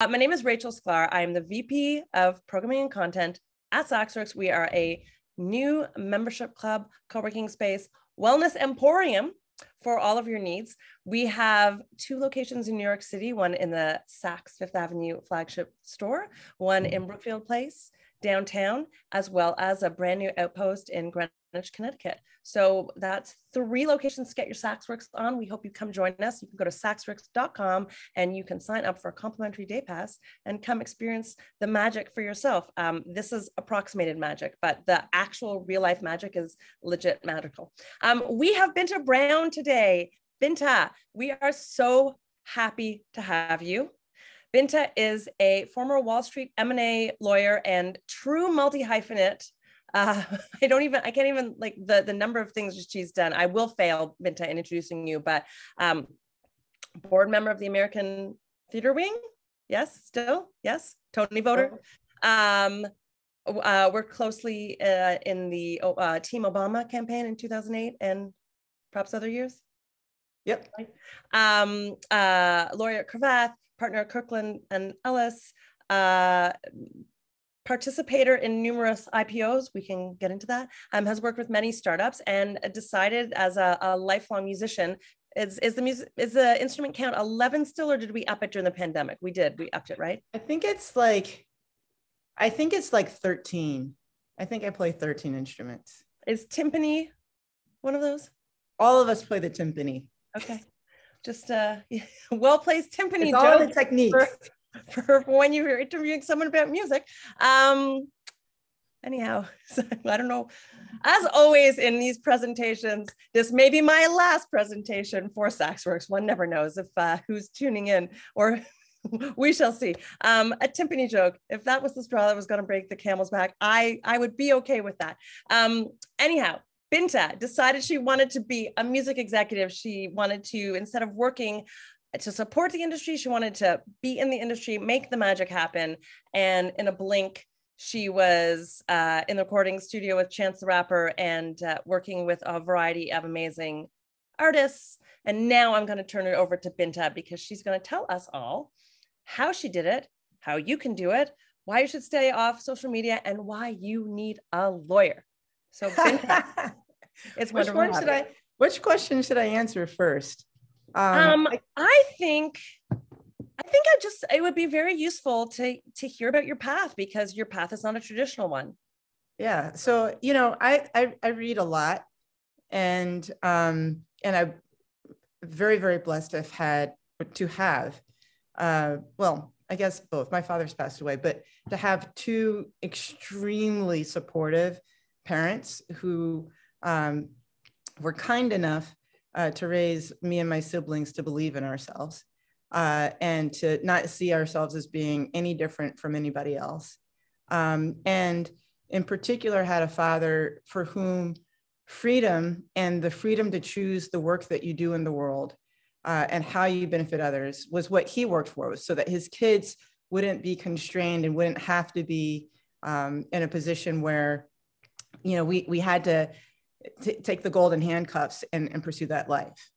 Uh, my name is Rachel Sklar. I am the VP of Programming and Content at SaksWorks. We are a new membership club, co-working space, wellness emporium for all of your needs. We have two locations in New York City, one in the Saks Fifth Avenue flagship store, one in Brookfield Place downtown, as well as a brand new outpost in Greenwich, Connecticut. So that's three locations to get your SaksWorks on. We hope you come join us. You can go to saksworks.com and you can sign up for a complimentary day pass and come experience the magic for yourself. Um, this is approximated magic, but the actual real life magic is legit magical. Um, we have Binta Brown today. Binta, we are so happy to have you. Binta is a former Wall Street M&A lawyer and true multi-hyphenate. Uh, I don't even, I can't even like the, the number of things she's done. I will fail, Binta, in introducing you, but um, board member of the American Theater Wing. Yes, still, yes. Tony voter. Um, uh, worked closely uh, in the uh, Team Obama campaign in 2008 and perhaps other years. Yep. Um, uh, lawyer at Cravath, partner at Kirkland and Ellis, uh, participator in numerous IPOs, we can get into that, um, has worked with many startups and decided as a, a lifelong musician, is, is the music, is the instrument count 11 still, or did we up it during the pandemic? We did, we upped it, right? I think it's like, I think it's like 13. I think I play 13 instruments. Is timpani one of those? All of us play the timpani. Okay just a well placed timpani it's all the technique for, when you're interviewing someone about music. Um, anyhow, so I don't know. As always in these presentations, this may be my last presentation for SaksWorks. One never knows if uh, who's tuning in or we shall see. Um, a timpani joke. If that was the straw that was going to break the camel's back, I I would be okay with that. Um, anyhow, Binta decided she wanted to be a music executive. She wanted to, instead of working to support the industry, she wanted to be in the industry, make the magic happen. And in a blink, she was uh, in the recording studio with Chance the Rapper and uh, working with a variety of amazing artists. And now I'm going to turn it over to Binta because she's going to tell us all how she did it, how you can do it, why you should stay off social media, and why you need a lawyer. So it's which one should I? Which question should I answer first? Um, um I, I think I think I just it would be very useful to to hear about your path because your path is not a traditional one. Yeah. So you know, I I, I read a lot, and um, and I'm very very blessed to have had to have, uh, well, I guess both. My father's passed away, but to have two extremely supportive parents who um, were kind enough uh, to raise me and my siblings to believe in ourselves uh, and to not see ourselves as being any different from anybody else. Um, and in particular, had a father for whom freedom and the freedom to choose the work that you do in the world uh, and how you benefit others was what he worked for, so that his kids wouldn't be constrained and wouldn't have to be um, in a position where you know, we, we had to t- take the golden handcuffs and, and pursue that life.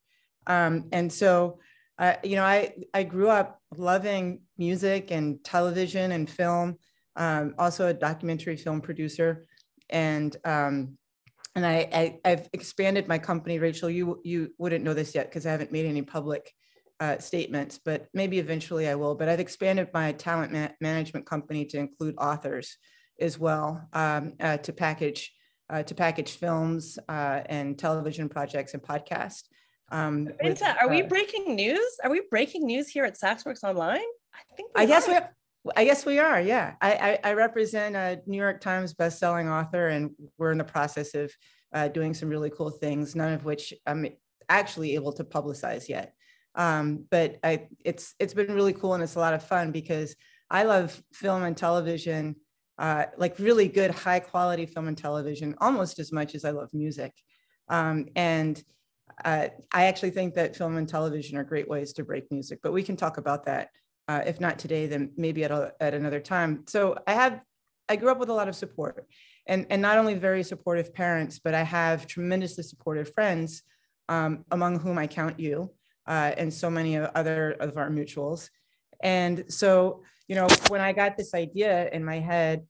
Um, and so, uh, you know, I, I grew up loving music and television and film, um, also a documentary film producer. And, um, and I, I, have expanded my company, Rachel, you, you wouldn't know this yet because I haven't made any public uh, statements, but maybe eventually I will. But I've expanded my talent ma- management company to include authors as well um, uh, to package uh, to package films uh, and television projects and podcasts. Um, with, are we uh, breaking news? Are we breaking news here at SaksWorks Online? I think. I guess we. I guess we are. Yeah, I, I, I, represent a New York Times bestselling author, and we're in the process of uh, doing some really cool things. None of which I'm actually able to publicize yet. Um, but I, it's it's been really cool and it's a lot of fun because I love film and television uh, like really good high quality film and television almost as much as I love music. Um, and uh, I actually think that film and television are great ways to break music, but we can talk about that. Uh, if not today, then maybe at, a, at another time. So I have, I grew up with a lot of support and, and not only very supportive parents, but I have tremendously supportive friends um, among whom I count you uh, and so many other of our mutuals And so, you know, when I got this idea in my head,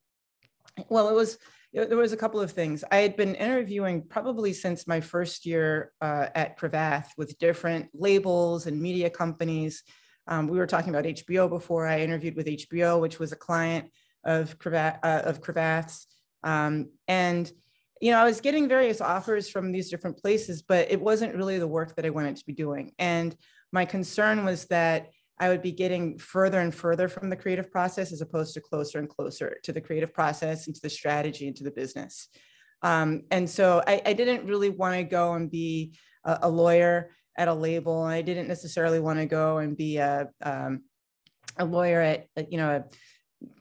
well, it was there was a couple of things. I had been interviewing probably since my first year uh, at Cravath with different labels and media companies. Um, we were talking about HBO before. I interviewed with HBO, which was a client of Cravath, uh, of Cravath's, um, and you know, I was getting various offers from these different places, but it wasn't really the work that I wanted to be doing. And my concern was that I would be getting further and further from the creative process as opposed to closer and closer to the creative process and to the strategy and to the business. Um, and so I, I, didn't really want to go and be a, a, lawyer at a label. I didn't necessarily want to go and be a, um, a lawyer at, you know, a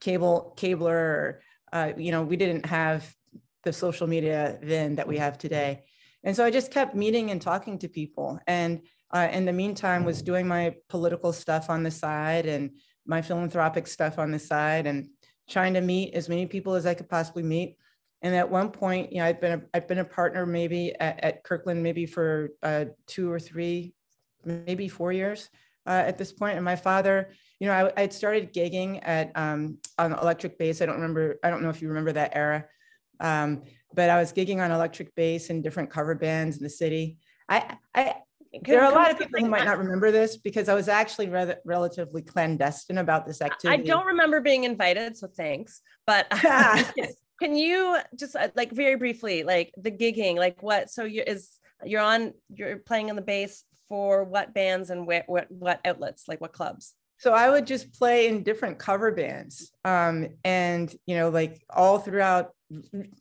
cable cabler or, uh, you know, we didn't have the social media then that we have today. And so I just kept meeting and talking to people. And uh, in the meantime was doing my political stuff on the side and my philanthropic stuff on the side and trying to meet as many people as I could possibly meet. And at one point, you know, I'd been a, I'd been a partner maybe at, at Kirkland maybe for uh, two or three, maybe four years uh, at this point. And my father, you know, I, I'd started gigging at um, on Electric Bass. I don't remember. I don't know if you remember that era, um, but I was gigging on Electric Bass in different cover bands in the city. I, I there are a lot of people who might not remember this because I was actually re- relatively clandestine about this activity. I don't remember being invited, so thanks. But can you just uh, like very briefly, like the gigging, like what? So you is you're on, you're playing on the bass for what bands and what what what outlets, like what clubs? So I would just play in different cover bands, um, and you know, like all throughout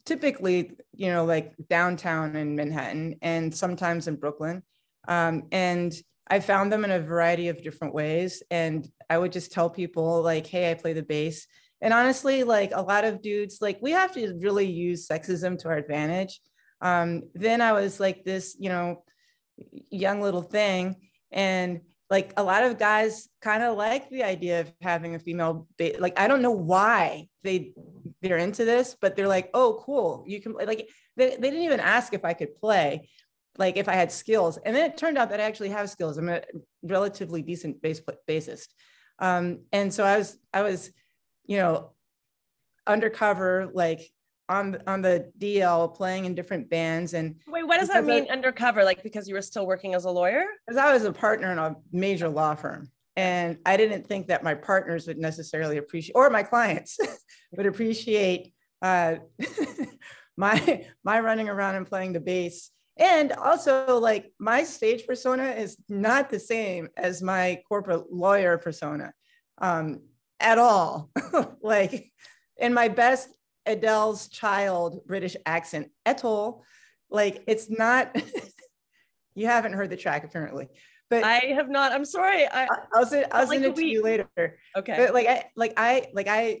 typically, you know, like downtown in Manhattan and sometimes in Brooklyn. Um, and I found them in a variety of different ways. And I would just tell people, like, hey, I play the bass. And honestly, like a lot of dudes, like we have to really use sexism to our advantage. Um, then I was like this, you know, young little thing. And like a lot of guys kind of like the idea of having a female ba- like i don't know why they they're into this but they're like oh cool you can like they, they didn't even ask if i could play like if I had skills. And then it turned out that I actually have skills. I'm a relatively decent bass bassist. Um, and so I was, I was, you know, undercover, like on on the DL, playing in different bands. And wait, what does that mean, I, undercover? Like because you were still working as a lawyer? Because I was a partner in a major law firm, and I didn't think that my partners would necessarily appreciate, or my clients would appreciate uh, my my running around and playing the bass and also like my stage persona is not the same as my corporate lawyer persona um, at all. Like in my best adele's child british accent at all like it's not you haven't heard the track apparently but i have not i'm sorry I, i'll send i'll send like it to you later. Okay. But like i like i like i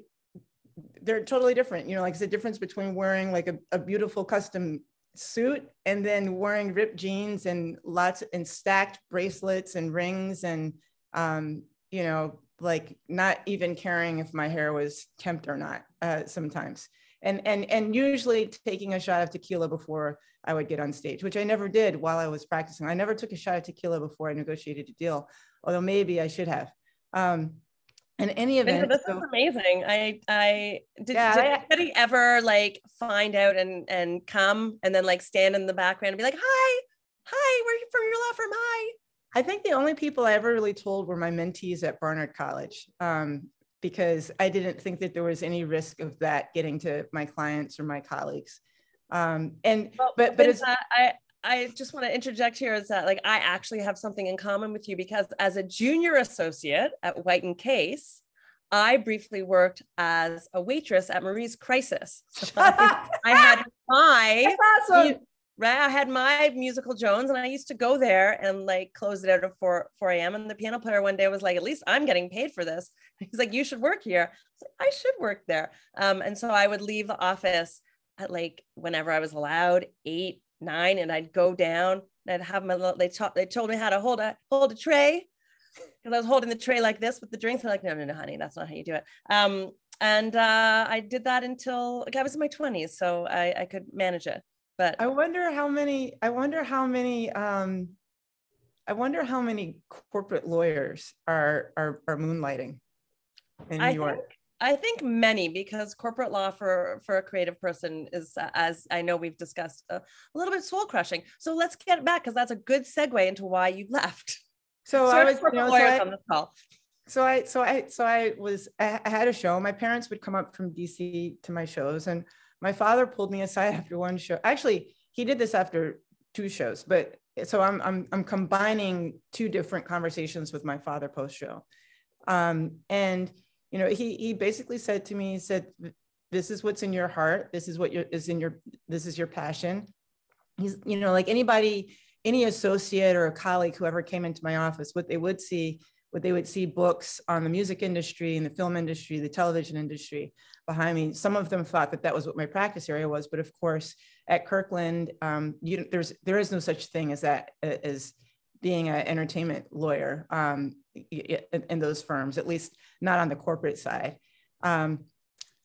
they're totally different you know like it's the difference between wearing like a, a beautiful custom suit and then wearing ripped jeans and lots and stacked bracelets and rings and um, you know like not even caring if my hair was kempt or not uh, sometimes and and and usually taking a shot of tequila before I would get on stage, which I never did while I was practicing. I never took a shot of tequila before I negotiated a deal, although maybe I should have. Um, in any event this so, is amazing. I i did, yeah, did I, anybody ever like find out and and come and then like stand in the background and be like hi hi where are you from? Your law firm hi. I think the only people i ever really told were my mentees at barnard college um, because i didn't think that there was any risk of that getting to my clients or my colleagues. Um, and well, but but it's I, I just want to interject here is that like I actually have something in common with you because as a junior associate at White and Case, I briefly worked as a waitress at Marie's Crisis. I, I had my awesome. right, I had my musical Jones, and I used to go there and like close it out at 4 4 a.m. And the piano player one day was like, "At least I'm getting paid for this." He's like, "You should work here." I, like, I should work there. Um, and so I would leave the office at like whenever I was allowed, eight, nine and I'd go down and I'd have my little, they taught, they told me how to hold a, hold a tray. Cause I was holding the tray like this with the drinks. I'm like, no, no, no, honey, that's not how you do it. Um, and uh, I did that until like, I was in my twenties. So I, I could manage it, but I wonder how many, I wonder how many, um, I wonder how many corporate lawyers are, are, are moonlighting in New I York? Think, I think many because corporate law for for a creative person is, uh, as I know we've discussed, uh, a little bit soul crushing. So let's get back because that's a good segue into why you left. So Sorry I was, you know, so I, on this call. so I, so I, so I was, I I had a show. My parents would come up from DC to my shows, and my father pulled me aside after one show. Actually, he did this after two shows, but so I'm, I'm, I'm combining two different conversations with my father post show. Um, and you know, he he basically said to me, he said, "This is what's in your heart. This is what your is in your. This is your passion." He's, you know, like anybody, any associate or a colleague, whoever came into my office, what they would see, what they would see books on the music industry and the film industry, the television industry behind me. Some of them thought that that was what my practice area was, but of course, at Kirkland, um, you, there's there is no such thing as that as being an entertainment lawyer um, in, those firms, at least not on the corporate side. Um,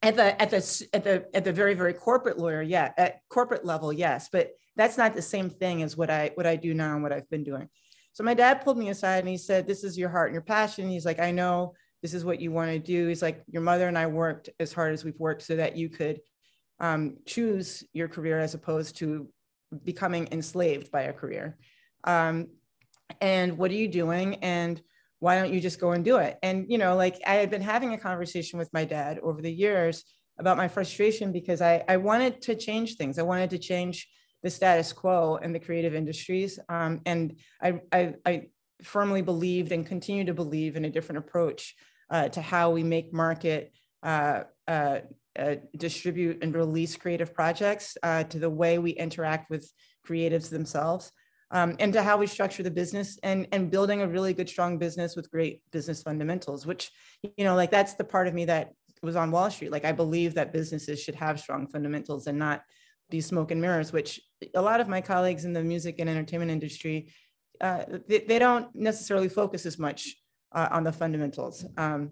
at the at the at the at the very very corporate lawyer, yeah, at corporate level, yes, but that's not the same thing as what I what I do now and what I've been doing. So my dad pulled me aside and he said, "This is your heart and your passion." He's like, "I know this is what you want to do." He's like, "Your mother and I worked as hard as we've worked so that you could um, choose your career as opposed to becoming enslaved by a career." Um, and what are you doing? And why don't you just go and do it? And, you know, like I had been having a conversation with my dad over the years about my frustration because I, I wanted to change things. I wanted to change the status quo in the creative industries. Um, and I, I, I, firmly believed and continue to believe in a different approach uh, to how we make market, uh, uh, uh distribute and release creative projects, uh, to the way we interact with creatives themselves um, and to how we structure the business and and building a really good strong business with great business fundamentals which you know like that's the part of me that was on wall street. Like i believe that businesses should have strong fundamentals and not be smoke and mirrors which a lot of my colleagues in the music and entertainment industry uh, they, they, don't necessarily focus as much uh, on the fundamentals um,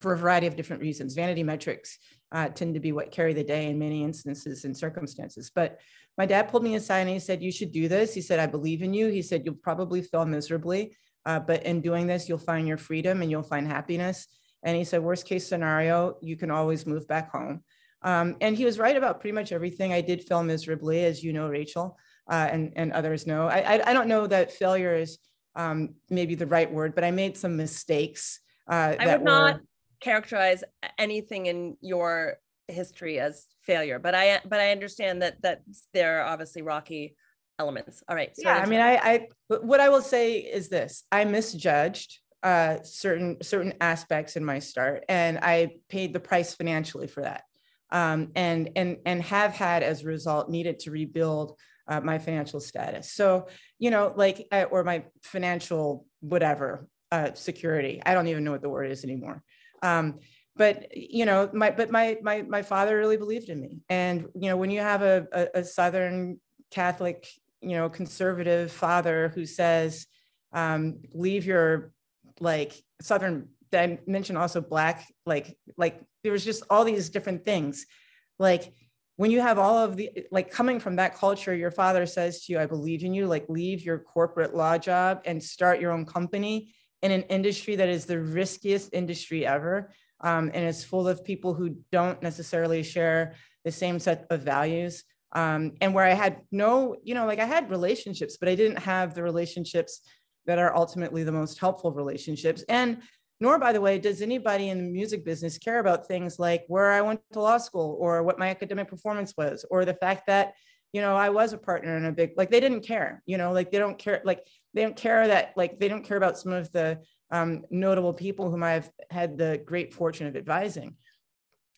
for a variety of different reasons. Vanity metrics uh, tend to be what carry the day in many instances and circumstances. But my dad pulled me aside and he said, You should do this. He said, I believe in you. He said, You'll probably fail miserably, uh, but in doing this, you'll find your freedom and you'll find happiness. And he said, Worst case scenario, you can always move back home. Um, and he was right about pretty much everything. I did fail miserably, as you know, Rachel, uh, and, and others know. I, I, I, don't know that failure is um, maybe the right word, but I made some mistakes. Uh, I would not characterize anything in your history as failure but i but i understand that that there are obviously rocky elements. All right yeah i mean I, I what i will say is this i misjudged uh certain certain aspects in my start and i paid the price financially for that. Um and and and have had as a result needed to rebuild uh, my financial status. So you know like I, or my financial whatever uh security. I don't even know what the word is anymore. Um but you know my but my my my father really believed in me. And you know when you have a, a, a southern catholic you know conservative father who says um, leave your like southern i mentioned also black like like there was just all these different things. Like when you have all of the like coming from that culture your father says to you i believe in you like leave your corporate law job and start your own company in an industry that is the riskiest industry ever um, and it's full of people who don't necessarily share the same set of values. Um, and where i had no you know like i had relationships but i didn't have the relationships that are ultimately the most helpful relationships. And nor by the way does anybody in the music business care about things like where i went to law school or what my academic performance was or the fact that you know i was a partner in a big like they didn't care you know like they don't care like they don't care that like they don't care about some of the um, notable people whom I've had the great fortune of advising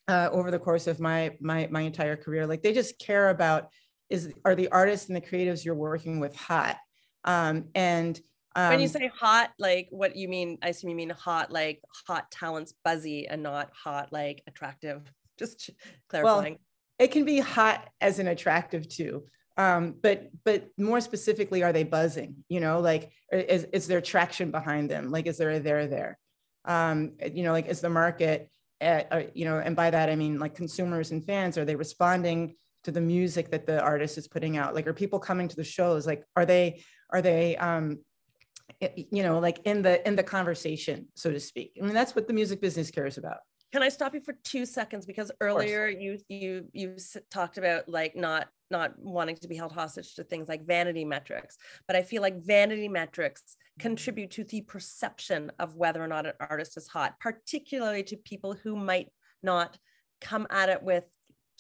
uh, over the course of my, my, my entire career. Like they just care about is are the artists and the creatives you're working with hot? Um, and um, when you um, say hot, like what you mean? I assume you mean hot, like hot talents, buzzy, and not hot, like attractive. Just clarifying. Well, it can be hot as an attractive too um, but but more specifically are they buzzing? You know like is, is there traction behind them? Like is there a there? There um, you know like is the market at, uh, you know and by that i mean like consumers and fans are they responding to the music that the artist is putting out? Like are people coming to the shows? Like are they are they um you know like in the in the conversation so to speak? I mean that's what the music business cares about. Can i stop you for two seconds? Because earlier you you you talked about like not not wanting to be held hostage to things like vanity metrics but i feel like vanity metrics contribute to the perception of whether or not an artist is hot particularly to people who might not come at it with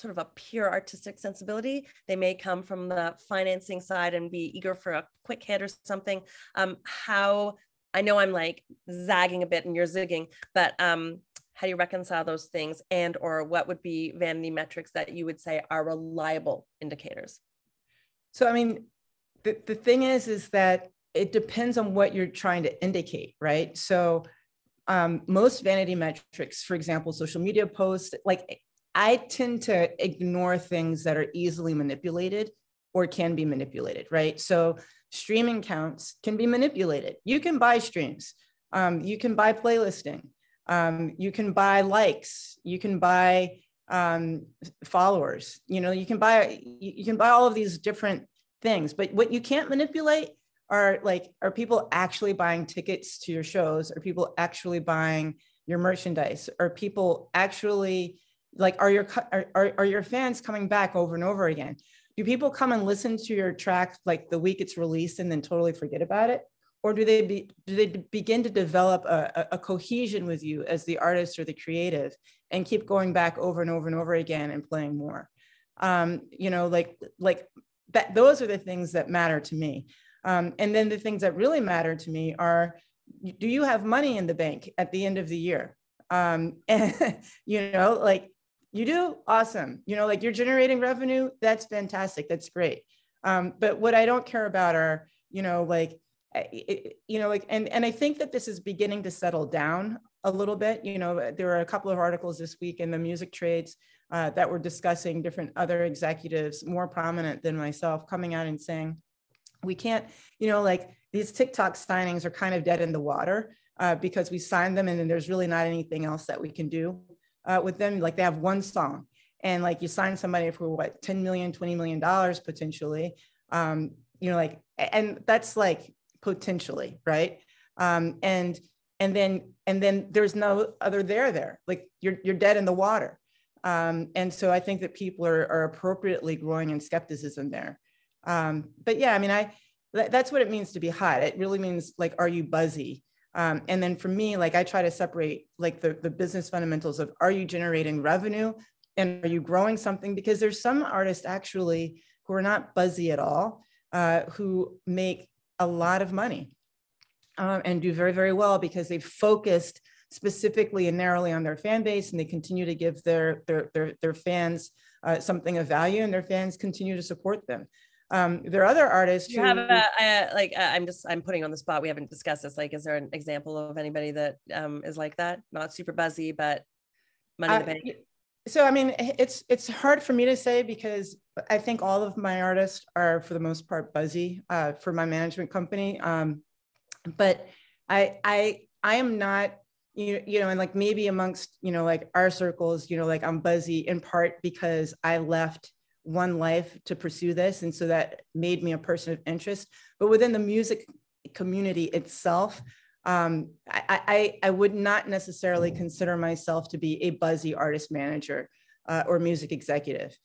sort of a pure artistic sensibility. They may come from the financing side and be eager for a quick hit or something. Um, how I know I'm like zagging a bit and you're zigging, but um, how do you reconcile those things and or what would be vanity metrics that you would say are reliable indicators? So I mean, the, the thing is, is that it depends on what you're trying to indicate, right? So um, most vanity metrics, for example, social media posts, like I tend to ignore things that are easily manipulated or can be manipulated, right? So streaming counts can be manipulated. You can buy streams, um, you can buy playlisting, um, you can buy likes, you can buy um, followers. You know, you can buy you can buy all of these different things, but what you can't manipulate are like are people actually buying tickets to your shows? Are people actually buying your merchandise? Are people actually like are your are, are, are your fans coming back over and over again do people come and listen to your track like the week it's released and then totally forget about it or do they be do they begin to develop a, a cohesion with you as the artist or the creative and keep going back over and over and over again and playing more? Um, you know like like that those are the things that matter to me. Um, and then the things that really matter to me are do you have money in the bank at the end of the year? Um, and you know like you do? Awesome. You know like you're generating revenue? That's fantastic. That's great. Um, but what i don't care about are you know like it, you know like and and i think that this is beginning to settle down a little bit you know there are a couple of articles this week in the music trades uh, that were discussing different other executives more prominent than myself coming out and saying we can't you know like these tiktok signings are kind of dead in the water uh, because we signed them and then there's really not anything else that we can do uh, with them. Like they have one song and like you sign somebody for what, 10 million, 20 million dollars potentially. Um, you know, like, and that's like potentially, right? Um, and, and then, and then there's no other there there, like you're, you're dead in the water. Um, and so I think that people are, are appropriately growing in skepticism there. Um, but yeah, I mean, I, that's what it means to be hot. It really means like, are you buzzy? Um, and then for me, like I try to separate like the, the business fundamentals of are you generating revenue and are you growing something? Because there's some artists actually who are not buzzy at all, uh, who make a lot of money um, and do very, very well because they've focused specifically and narrowly on their fan base and they continue to give their, their, their, their fans uh, something of value and their fans continue to support them. Um, there are other artists. You who, have a, a like uh, I'm just I'm putting on the spot. We haven't discussed this. Like, is there an example of anybody that um, is like that? Not super buzzy, but money in the bank. So I mean, it's it's hard for me to say because I think all of my artists are for the most part buzzy uh, for my management company. Um, but I I I am not you, you know and like maybe amongst you know like our circles you know like i'm buzzy in part because i left one life to pursue this. And so that made me a person of interest. But within the music community itself, um, I, I, I, would not necessarily consider myself to be a buzzy artist manager uh, or music executive.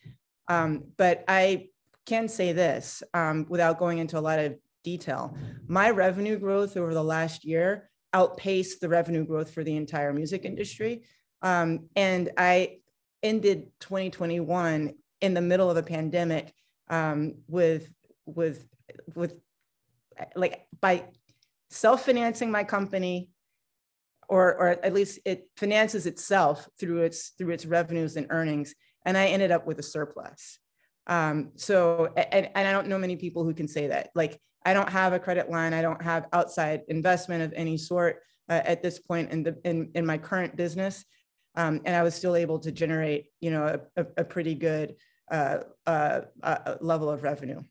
Um, but I can say this um, without going into a lot of detail. My revenue growth over the last year outpaced the revenue growth for the entire music industry. Um, and I ended 2021 in the middle of a pandemic um, with with with like by self-financing my company or or at least it finances itself through its through its revenues and earnings and i ended up with a surplus. Um, so and, and i don't know many people who can say that. Like i don't have a credit line. I don't have outside investment of any sort uh, at this point in the in, in my current business. Um, and I was still able to generate, you know, a, a, pretty good uh, uh, uh, level of revenue.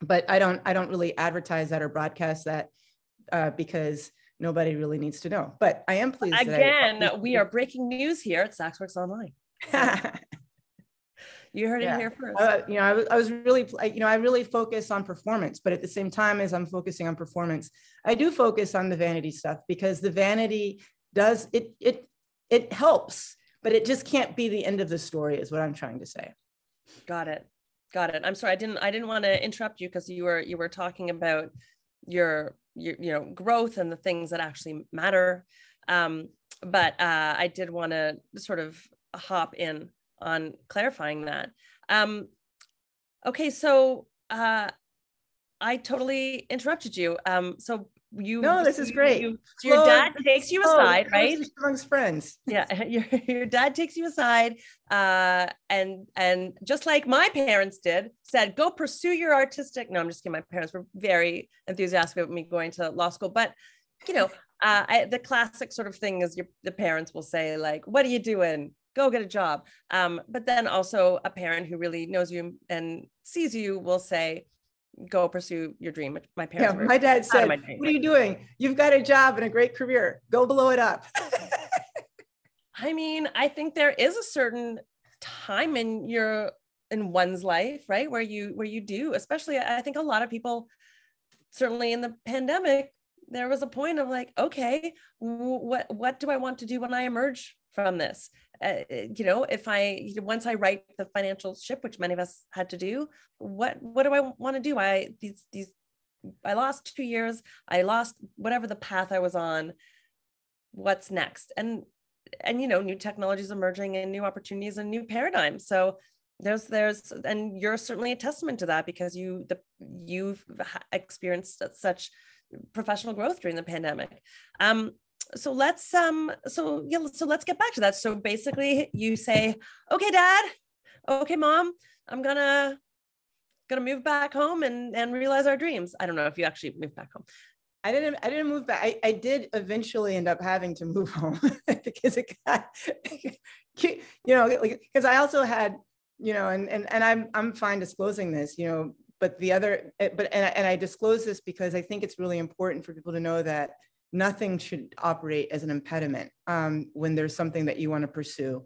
But I don't, I don't really advertise that or broadcast that uh, because nobody really needs to know. But I am pleased. Again, I, we are breaking news here at SaksWorks Online. You heard it here first. Uh, you know, I was, I was really, you know, I really focus on performance, but at the same time as I'm focusing on performance, I do focus on the vanity stuff because the vanity does it, it, it helps, but it just can't be the end of the story is what I'm trying to say. Got it. Got it. I'm sorry. I didn't, I didn't want to interrupt you because you were, you were talking about your, your, you know, growth and the things that actually matter. Um, but uh, I did want to sort of hop in on clarifying that. Um, okay, so uh, I totally interrupted you. Um, so you no this is great. you, your dad takes you aside right? amongst friends. Yeah your, your dad takes you aside uh and and just like my parents did said go pursue your artistic no i'm just kidding. My parents were very enthusiastic about me going to law school but you know uh I, the classic sort of thing is your the parents will say like what are you doing? Go get a job. Um, but then also a parent who really knows you and sees you will say, go pursue your dream. My parents. Yeah, my dad said, my what are you doing? You've got a job and a great career. Go blow it up. I mean, I think there is a certain time in your in one's life, right? Where you where you do, especially I think a lot of people certainly in the pandemic there was a point of like okay what what do i want to do when i emerge from this uh, you know if i once i write the financial ship which many of us had to do what what do i want to do? I these these i lost two years. I lost whatever the path i was on. What's next? And and you know new technologies emerging and new opportunities and new paradigms. So there's there's and you're certainly a testament to that because you the you've experienced such professional growth during the pandemic. Um so let's um so yeah so let's get back to that so basically you say okay dad okay mom i'm gonna gonna move back home and and realize our dreams i don't know if you actually moved back home I didn't. I didn't move back. I, I did eventually end up having to move home because it got, you know, because I also had, you know, and and and I'm I'm fine disclosing this, you know, but the other, but and and I disclose this because I think it's really important for people to know that nothing should operate as an impediment um, when there's something that you want to pursue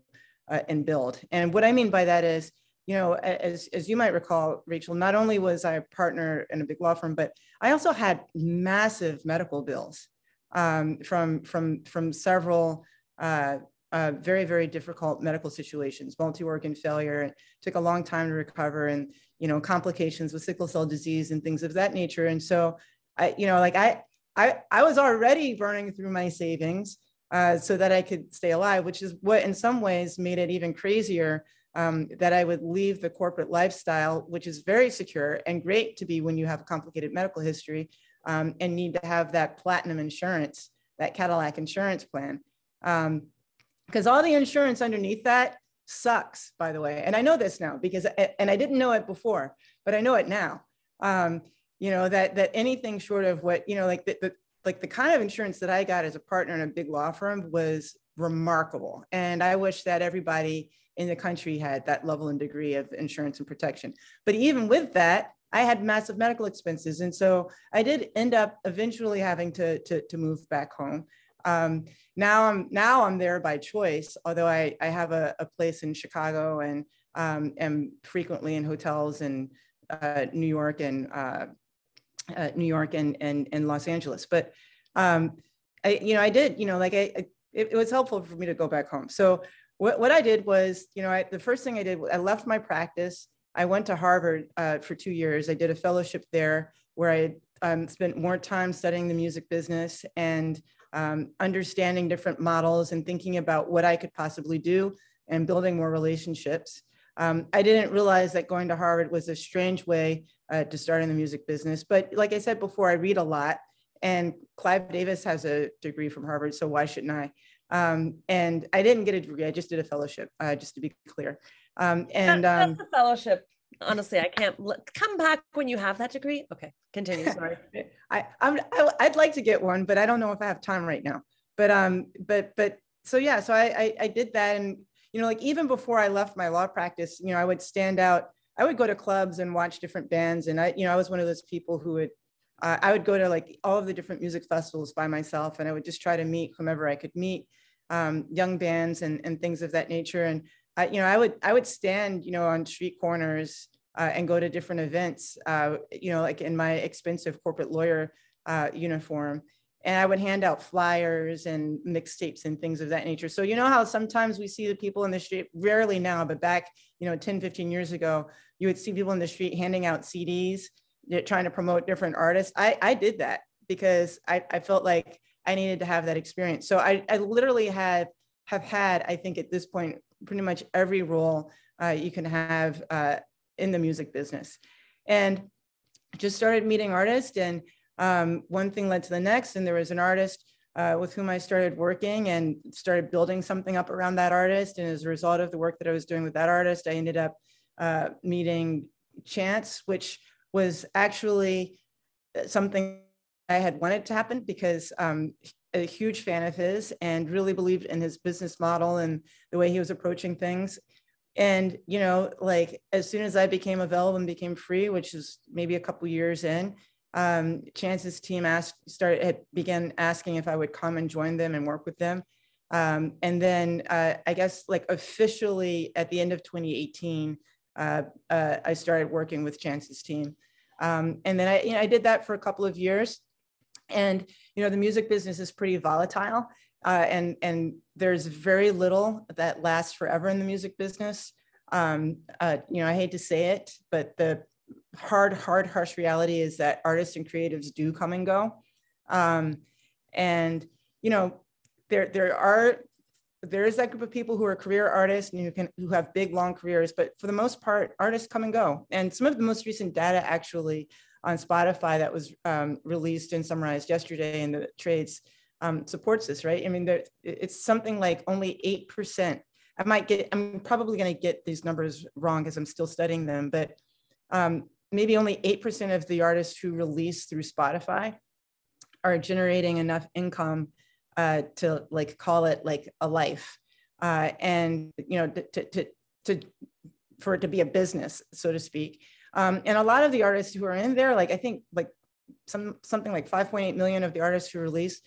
uh, and build. And what I mean by that is, you know, as, as you might recall, Rachel, not only was I a partner in a big law firm, but I also had massive medical bills um, from, from, from several uh, uh, very, very difficult medical situations, multi-organ failure, it took a long time to recover and, you know, complications with sickle cell disease and things of that nature. And so I, you know, like I, I, I was already burning through my savings uh, so that I could stay alive, which is what in some ways made it even crazier um, that I would leave the corporate lifestyle, which is very secure and great to be when you have a complicated medical history um, and need to have that platinum insurance, that Cadillac insurance plan. Because um, all the insurance underneath that sucks, by the way. And I know this now because, and I didn't know it before, but I know it now. Um, you know that that anything short of what you know like the, the like the kind of insurance that I got as a partner in a big law firm was remarkable. And I wish that everybody in the country had that level and degree of insurance and protection. But even with that, I had massive medical expenses. And so I did end up eventually having to, to, to move back home. Um, now I'm now I'm there by choice, although I, I have a, a place in Chicago and um, am frequently in hotels in uh, New York and uh, uh, New York and, and, and Los Angeles. But, um, I, you know, I did, you know, like I, I it, it, was helpful for me to go back home. So what, what I did was, you know, I, the first thing I did, I left my practice. I went to Harvard uh, for two years. I did a fellowship there where I um, spent more time studying the music business and um, understanding different models and thinking about what I could possibly do and building more relationships. Um, I didn't realize that going to Harvard was a strange way uh, to start in the music business. But like I said before, I read a lot, and Clive Davis has a degree from Harvard, so why shouldn't I? Um, and I didn't get a degree; I just did a fellowship, uh, just to be clear. Um, and that, that's um, a fellowship. Honestly, I can't come back when you have that degree. Okay, continue. Sorry, I, I'm I, I'd like to get one, but I don't know if I have time right now. But um, but but so yeah, so I, I, I did that, and you know, like even before I left my law practice, you know, I would stand out. I would go to clubs and watch different bands, and I, you know, I was one of those people who would, uh, I would go to like all of the different music festivals by myself, and I would just try to meet whomever I could meet, um, young bands and and things of that nature. And I, you know, I would I would stand, you know, on street corners uh, and go to different events, uh, you know, like in my expensive corporate lawyer uh, uniform. And I would hand out flyers and mixtapes and things of that nature. So, you know how sometimes we see the people in the street, rarely now, but back, you know, 10, 15 years ago, you would see people in the street handing out CDs, trying to promote different artists. I, I did that because I, I felt like I needed to have that experience. So I, I literally had have had, I think at this point, pretty much every role uh, you can have uh, in the music business. And just started meeting artists and um, one thing led to the next. And there was an artist uh, with whom I started working and started building something up around that artist. And as a result of the work that I was doing with that artist, I ended up uh, meeting Chance, which was actually uh, something I had wanted to happen because um, a huge fan of his and really believed in his business model and the way he was approaching things. And you know, like as soon as I became available and became free, which is maybe a couple years in, um, Chance's team asked, started, had, began asking if I would come and join them and work with them. Um, and then uh, I guess like officially at the end of 2018, uh, uh, I started working with Chance's team. Um, and then I, you know, I did that for a couple of years. And you know, the music business is pretty volatile, uh, and and there's very little that lasts forever in the music business. Um, uh, you know, I hate to say it, but the hard, hard, harsh reality is that artists and creatives do come and go. Um, and you know, there there are there is that group of people who are career artists and who can who have big long careers, but for the most part, artists come and go. And some of the most recent data actually on Spotify that was um, released and summarized yesterday in the trades um, supports this, right? I mean, there, it's something like only 8%. I might get, I'm probably going to get these numbers wrong because I'm still studying them, but um, maybe only 8% of the artists who release through Spotify are generating enough income uh, to like call it like a life. Uh, and, you know, to, to, to, for it to be a business, so to speak. Um, and a lot of the artists who are in there, like I think like some something like 5.8 million of the artists who release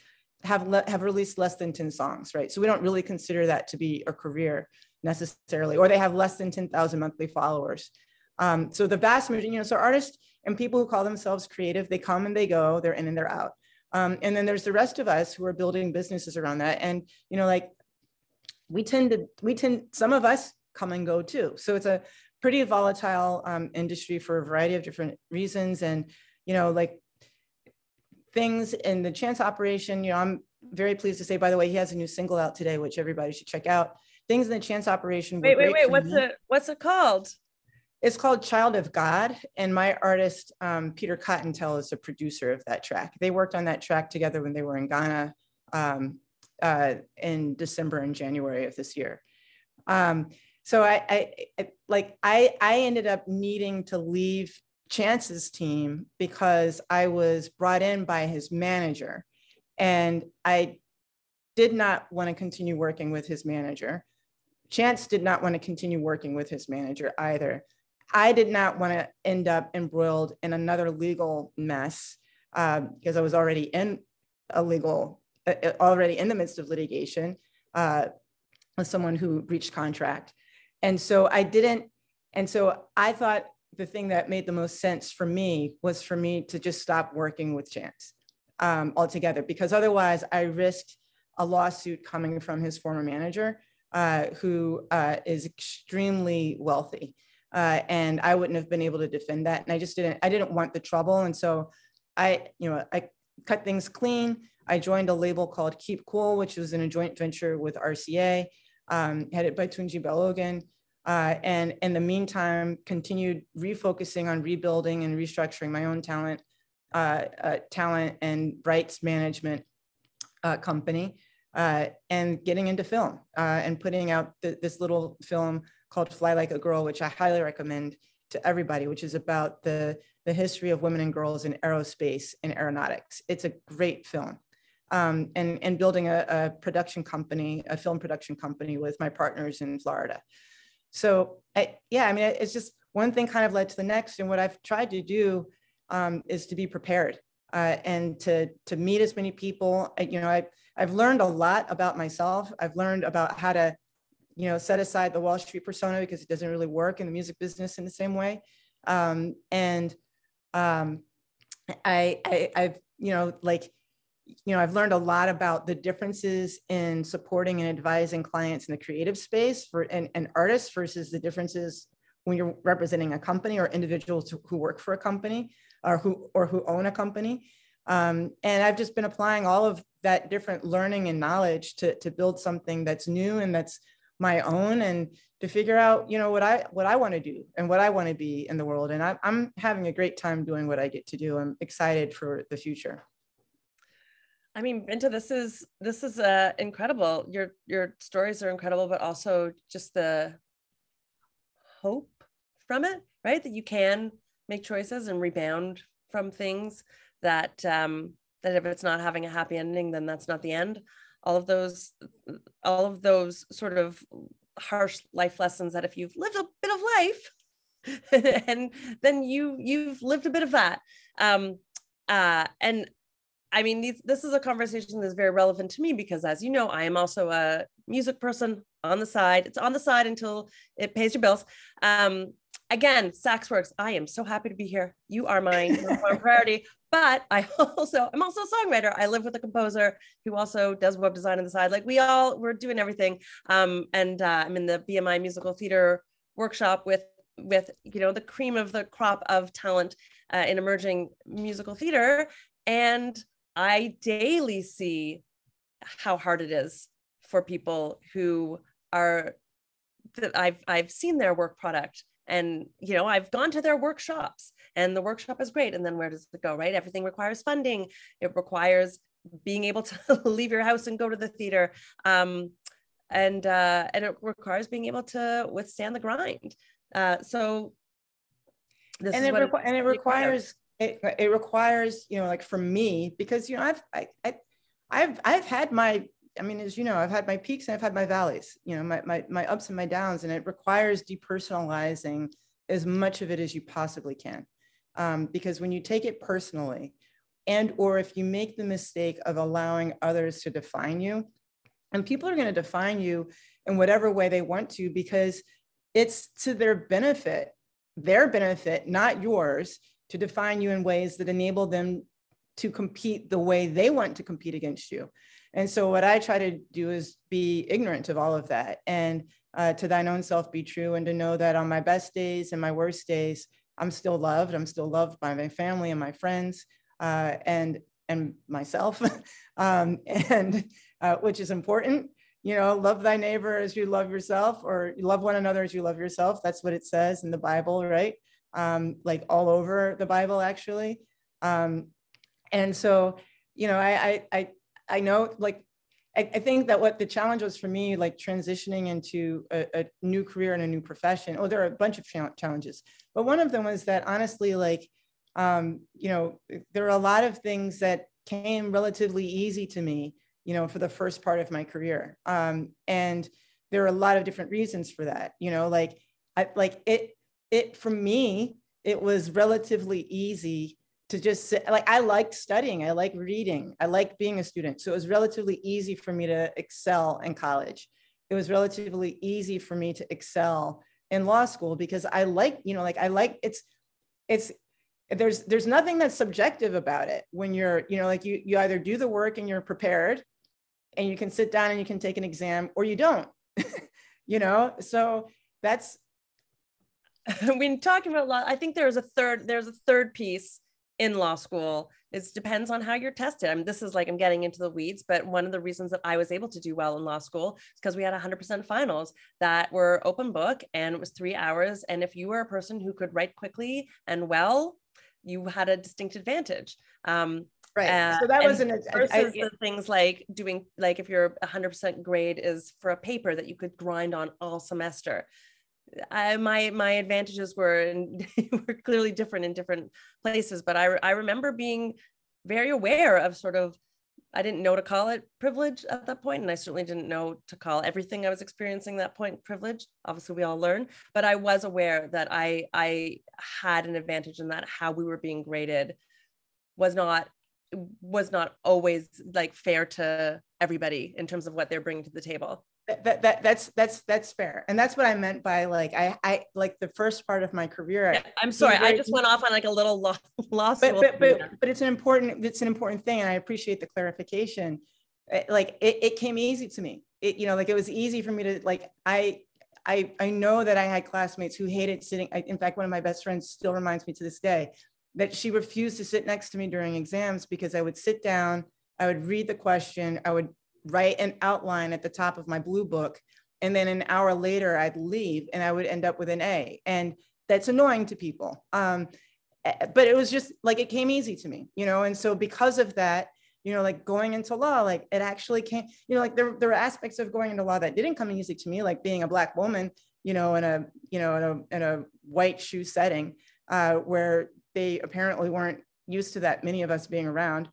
have le- have released less than 10 songs, right? So we don't really consider that to be a career necessarily, or they have less than 10,000 monthly followers. Um, so the vast majority, you know, so artists and people who call themselves creative, they come and they go, they're in and they're out. Um, and then there's the rest of us who are building businesses around that. And, you know, like we tend to, we tend, some of us come and go too. So it's a pretty volatile um, industry for a variety of different reasons. And, you know, like things in the chance operation, you know, I'm very pleased to say, by the way, he has a new single out today, which everybody should check out. Things in the chance operation. Wait, wait, wait. What's me. it, what's it called? It's called Child of God. And my artist, um, Peter CottonTale is the producer of that track. They worked on that track together when they were in Ghana um, uh, in December and January of this year. Um, so I, I, I like I I ended up needing to leave Chance's team because I was brought in by his manager and I did not want to continue working with his manager. Chance did not want to continue working with his manager either. I did not want to end up embroiled in another legal mess uh, because I was already in a legal, uh, already in the midst of litigation uh, with someone who breached contract. And so I didn't, and so I thought the thing that made the most sense for me was for me to just stop working with Chance um, altogether, because otherwise I risked a lawsuit coming from his former manager, uh, who uh, is extremely wealthy. Uh, and I wouldn't have been able to defend that. And I just didn't, I didn't want the trouble. And so I, you know, I cut things clean. I joined a label called Keep Cool, which was in a joint venture with RCA, um, headed by Tunji Balogun uh, and in the meantime continued refocusing on rebuilding and restructuring my own talent uh, uh, talent and rights management uh, company uh, and getting into film uh, and putting out th- this little film called fly like a girl which i highly recommend to everybody which is about the, the history of women and girls in aerospace and aeronautics it's a great film um, and, and building a, a production company a film production company with my partners in florida so I, yeah, I mean, it's just one thing kind of led to the next. And what I've tried to do um, is to be prepared uh, and to, to meet as many people. I, you know, I, I've learned a lot about myself. I've learned about how to you know, set aside the Wall Street persona because it doesn't really work in the music business in the same way. Um, and um, I, I, I've, you know, like, you know, I've learned a lot about the differences in supporting and advising clients in the creative space for and, and artists versus the differences when you're representing a company or individuals who work for a company or who or who own a company. Um, and I've just been applying all of that different learning and knowledge to, to build something that's new and that's my own and to figure out, you know, what I what I want to do and what I want to be in the world. And I, I'm having a great time doing what I get to do. I'm excited for the future. I mean, Binta, this is this is uh, incredible. Your your stories are incredible, but also just the hope from it, right? That you can make choices and rebound from things that um, that if it's not having a happy ending, then that's not the end. All of those, all of those sort of harsh life lessons that if you've lived a bit of life, and then you you've lived a bit of that. Um, uh, and I mean, these, this is a conversation that's very relevant to me because, as you know, I am also a music person on the side. It's on the side until it pays your bills. Um, again, SaksWorks, I am so happy to be here. You are my priority. But I also, I'm also a songwriter. I live with a composer who also does web design on the side. Like we all, we're doing everything. Um, and uh, I'm in the BMI musical theater workshop with with you know the cream of the crop of talent uh, in emerging musical theater and i daily see how hard it is for people who are that i've i've seen their work product and you know i've gone to their workshops and the workshop is great. And then where does it go right? Everything requires funding. It requires being able to leave your house and go to the theater. Um, and uh, and it requires being able to withstand the grind. Uh, so and it, requ- and it requires it, it requires you know like for me because you know i've I, I i've i've had my I mean, as you know, I've had my peaks and I've had my valleys, you know, my, my, my ups and my downs, and it requires depersonalizing as much of it as you possibly can. Um, because when you take it personally, and or if you make the mistake of allowing others to define you, and people are going to define you in whatever way they want to, because it's to their benefit, their benefit, not yours, to define you in ways that enable them to compete the way they want to compete against you. And so what I try to do is be ignorant of all of that and uh, to thine own self be true and to know that on my best days and my worst days, I'm still loved. I'm still loved by my family and my friends uh, and and myself, um, and uh, which is important. You know, love thy neighbor as you love yourself, or love one another as you love yourself. That's what it says in the Bible, right? Um, like all over the Bible, actually. Um, and so, you know, I, I I know like I, I, think that what the challenge was for me, like transitioning into a, a new career and a new profession. Oh, there are a bunch of challenges, but one of them was that honestly, like, um, you know, there are a lot of things that came relatively easy to me, you know, for the first part of my career. Um, and there are a lot of different reasons for that, you know, like, I like it, it for me, it was relatively easy to just sit, like I liked studying, I like reading, I like being a student. So it was relatively easy for me to excel in college. It was relatively easy for me to excel in law school because I like, you know, like I like it's it's there's there's nothing that's subjective about it when you're, you know, like you you either do the work and you're prepared and you can sit down and you can take an exam or you don't. you know, so that's when talking about law, I think there's a third, there's a third piece in law school it depends on how you're tested. I mean, this is like I'm getting into the weeds, but one of the reasons that I was able to do well in law school is because we had 100% finals that were open book and it was three hours. And if you were a person who could write quickly and well, you had a distinct advantage. Um, right. Uh, so that wasn't versus I, I, the things like doing like if your 100% grade is for a paper that you could grind on all semester. I, my my advantages were and were clearly different in different places but I, I remember being very aware of sort of I didn't know to call it privilege at that point, and I certainly didn't know to call everything I was experiencing that point privilege. Obviously, we all learn, but I was aware that I I had an advantage in that how we were being graded was not was not always like fair to everybody in terms of what they're bringing to the table. That, that that's that's that's fair. And that's what i meant by like i i like the first part of my career yeah, i'm sorry i just went off on like a little loss but, but, but, but it's an important it's an important thing and i appreciate the clarification. Eh, like it, it came easy to me. It you know like it was easy for me to like i i i know that i had classmates who hated sitting I, in fact one of my best friends still reminds me to this day that she refused to sit next to me during exams because i would sit down i would read the question i would write an outline at the top of my blue book. And then an hour later, I'd leave and I would end up with an A. And that's annoying to people. Um, eh, but it was just like it came easy to me, you know. And so because of that, you know, like going into law, like it actually came, you know, like there, there were aspects of going into law that didn't come easy to me, like being a black woman, you know, in a, you know, in a, in a white shoe setting uh, where they apparently weren't used to that many of us being around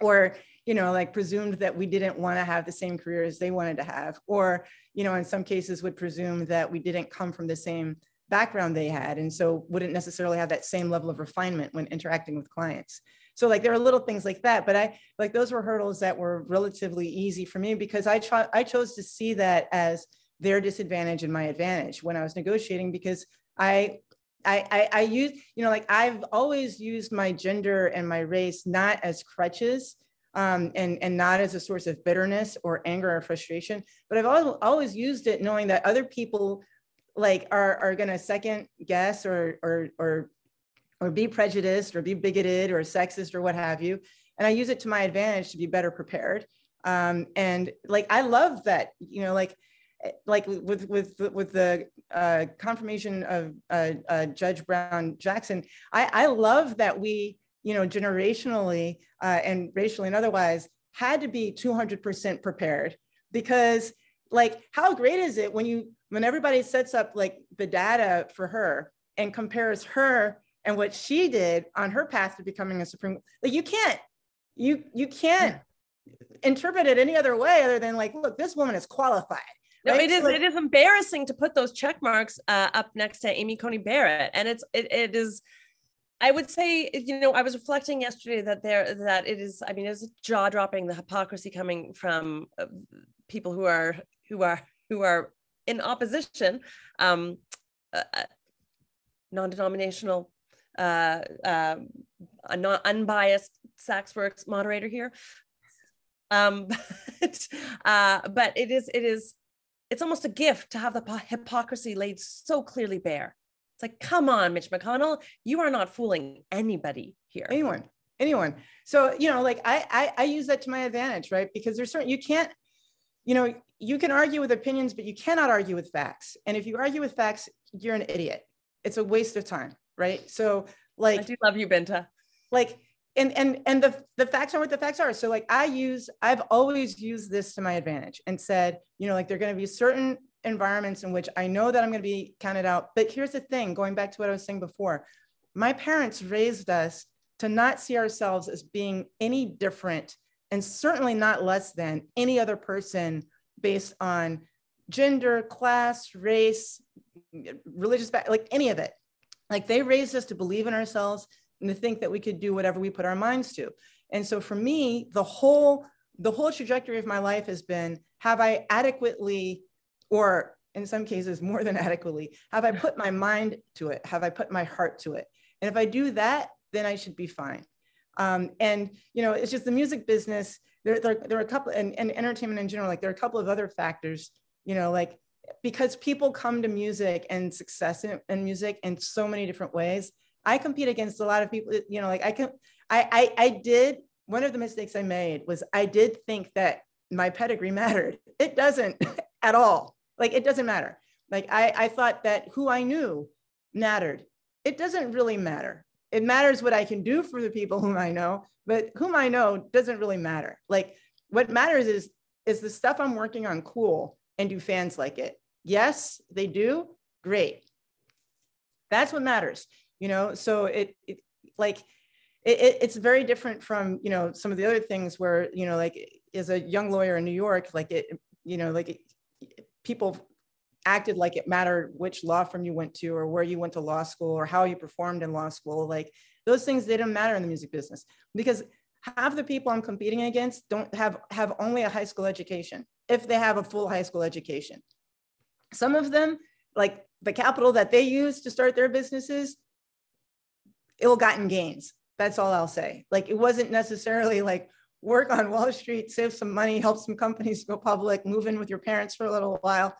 or you know, like presumed that we didn't want to have the same career as they wanted to have, or, you know, in some cases would presume that we didn't come from the same background they had. And so wouldn't necessarily have that same level of refinement when interacting with clients. So like there are little things like that, but I like those were hurdles that were relatively easy for me because I, cho- I chose to see that as their disadvantage and my advantage when I was negotiating because I I, I, I use, you know, like I've always used my gender and my race not as crutches, um, and, and not as a source of bitterness or anger or frustration. But I've always, always used it knowing that other people like are, are going to second guess or, or, or, or be prejudiced or be bigoted or sexist or what have you. And I use it to my advantage to be better prepared. Um, and like, I love that, you know, like, like with with with the uh, confirmation of uh, uh, Judge Brown Jackson, I, I love that we you know, generationally uh, and racially and otherwise, had to be 200% prepared. Because like how great is it when you when everybody sets up like the data for her and compares her and what she did on her path to becoming a supreme like you can't you you can't interpret it any other way other than like look this woman is qualified no, it is. it is embarrassing to put those check marks uh, up next to Amy Coney Barrett, and it's it, it is I would say, you know, I was reflecting yesterday that there that it is. I mean, it's jaw dropping the hypocrisy coming from uh, people who are who are who are in opposition, um, uh, uh non-denominational, uh, uh, a non unbiased SaksWorks moderator here. Um, but, uh, but it is it is it's almost a gift to have the hypocrisy laid so clearly bare. It's like, come on, Mitch McConnell, you are not fooling anybody here. Anyone, anyone. So, you know, like I, I, I use that to my advantage, right? Because there's certain, you can't, you know, you can argue with opinions, but you cannot argue with facts. And if you argue with facts, you're an idiot. It's a waste of time, right? So, like, I do love you, Binta. Like, and and and the the facts are what the facts are. So, like, I use, I've always used this to my advantage and said, you know, like, there are going to be certain environments in which I know that I'm going to be counted out. But here's the thing going back to what I was saying before my parents raised us to not see ourselves as being any different and certainly not less than any other person based on gender, class, race, religious like any of it. Like they raised us to believe in ourselves and to think that we could do whatever we put our minds to. And so for me, the whole the whole trajectory of my life has been have I adequately or in some cases more than adequately have i put my mind to it? Have i put my heart to it? And if i do that then i should be fine. Um, and you know it's just the music business there, there, there are a couple and, and entertainment in general like there are a couple of other factors you know like because people come to music and success in, in music in so many different ways i compete against a lot of people you know like i can I, I i did one of the mistakes i made was i did think that my pedigree mattered. It doesn't at all like it doesn't matter. Like I, I thought that who I knew mattered. It doesn't really matter. It matters what I can do for the people whom I know, but whom I know doesn't really matter. Like what matters is is the stuff I'm working on cool and do fans like it? Yes, they do. Great. That's what matters. You know, so it, it like it, it's very different from you know some of the other things where you know like as a young lawyer in New York, like it you know like people acted like it mattered which law firm you went to or where you went to law school or how you performed in law school like those things they didn't matter in the music business because half the people i'm competing against don't have have only a high school education if they have a full high school education. Some of them, like the capital that they use to start their businesses, ill-gotten gains. That's all I'll say. Like it wasn't necessarily like work on Wall Street, save some money, help some companies go public, move in with your parents for a little while.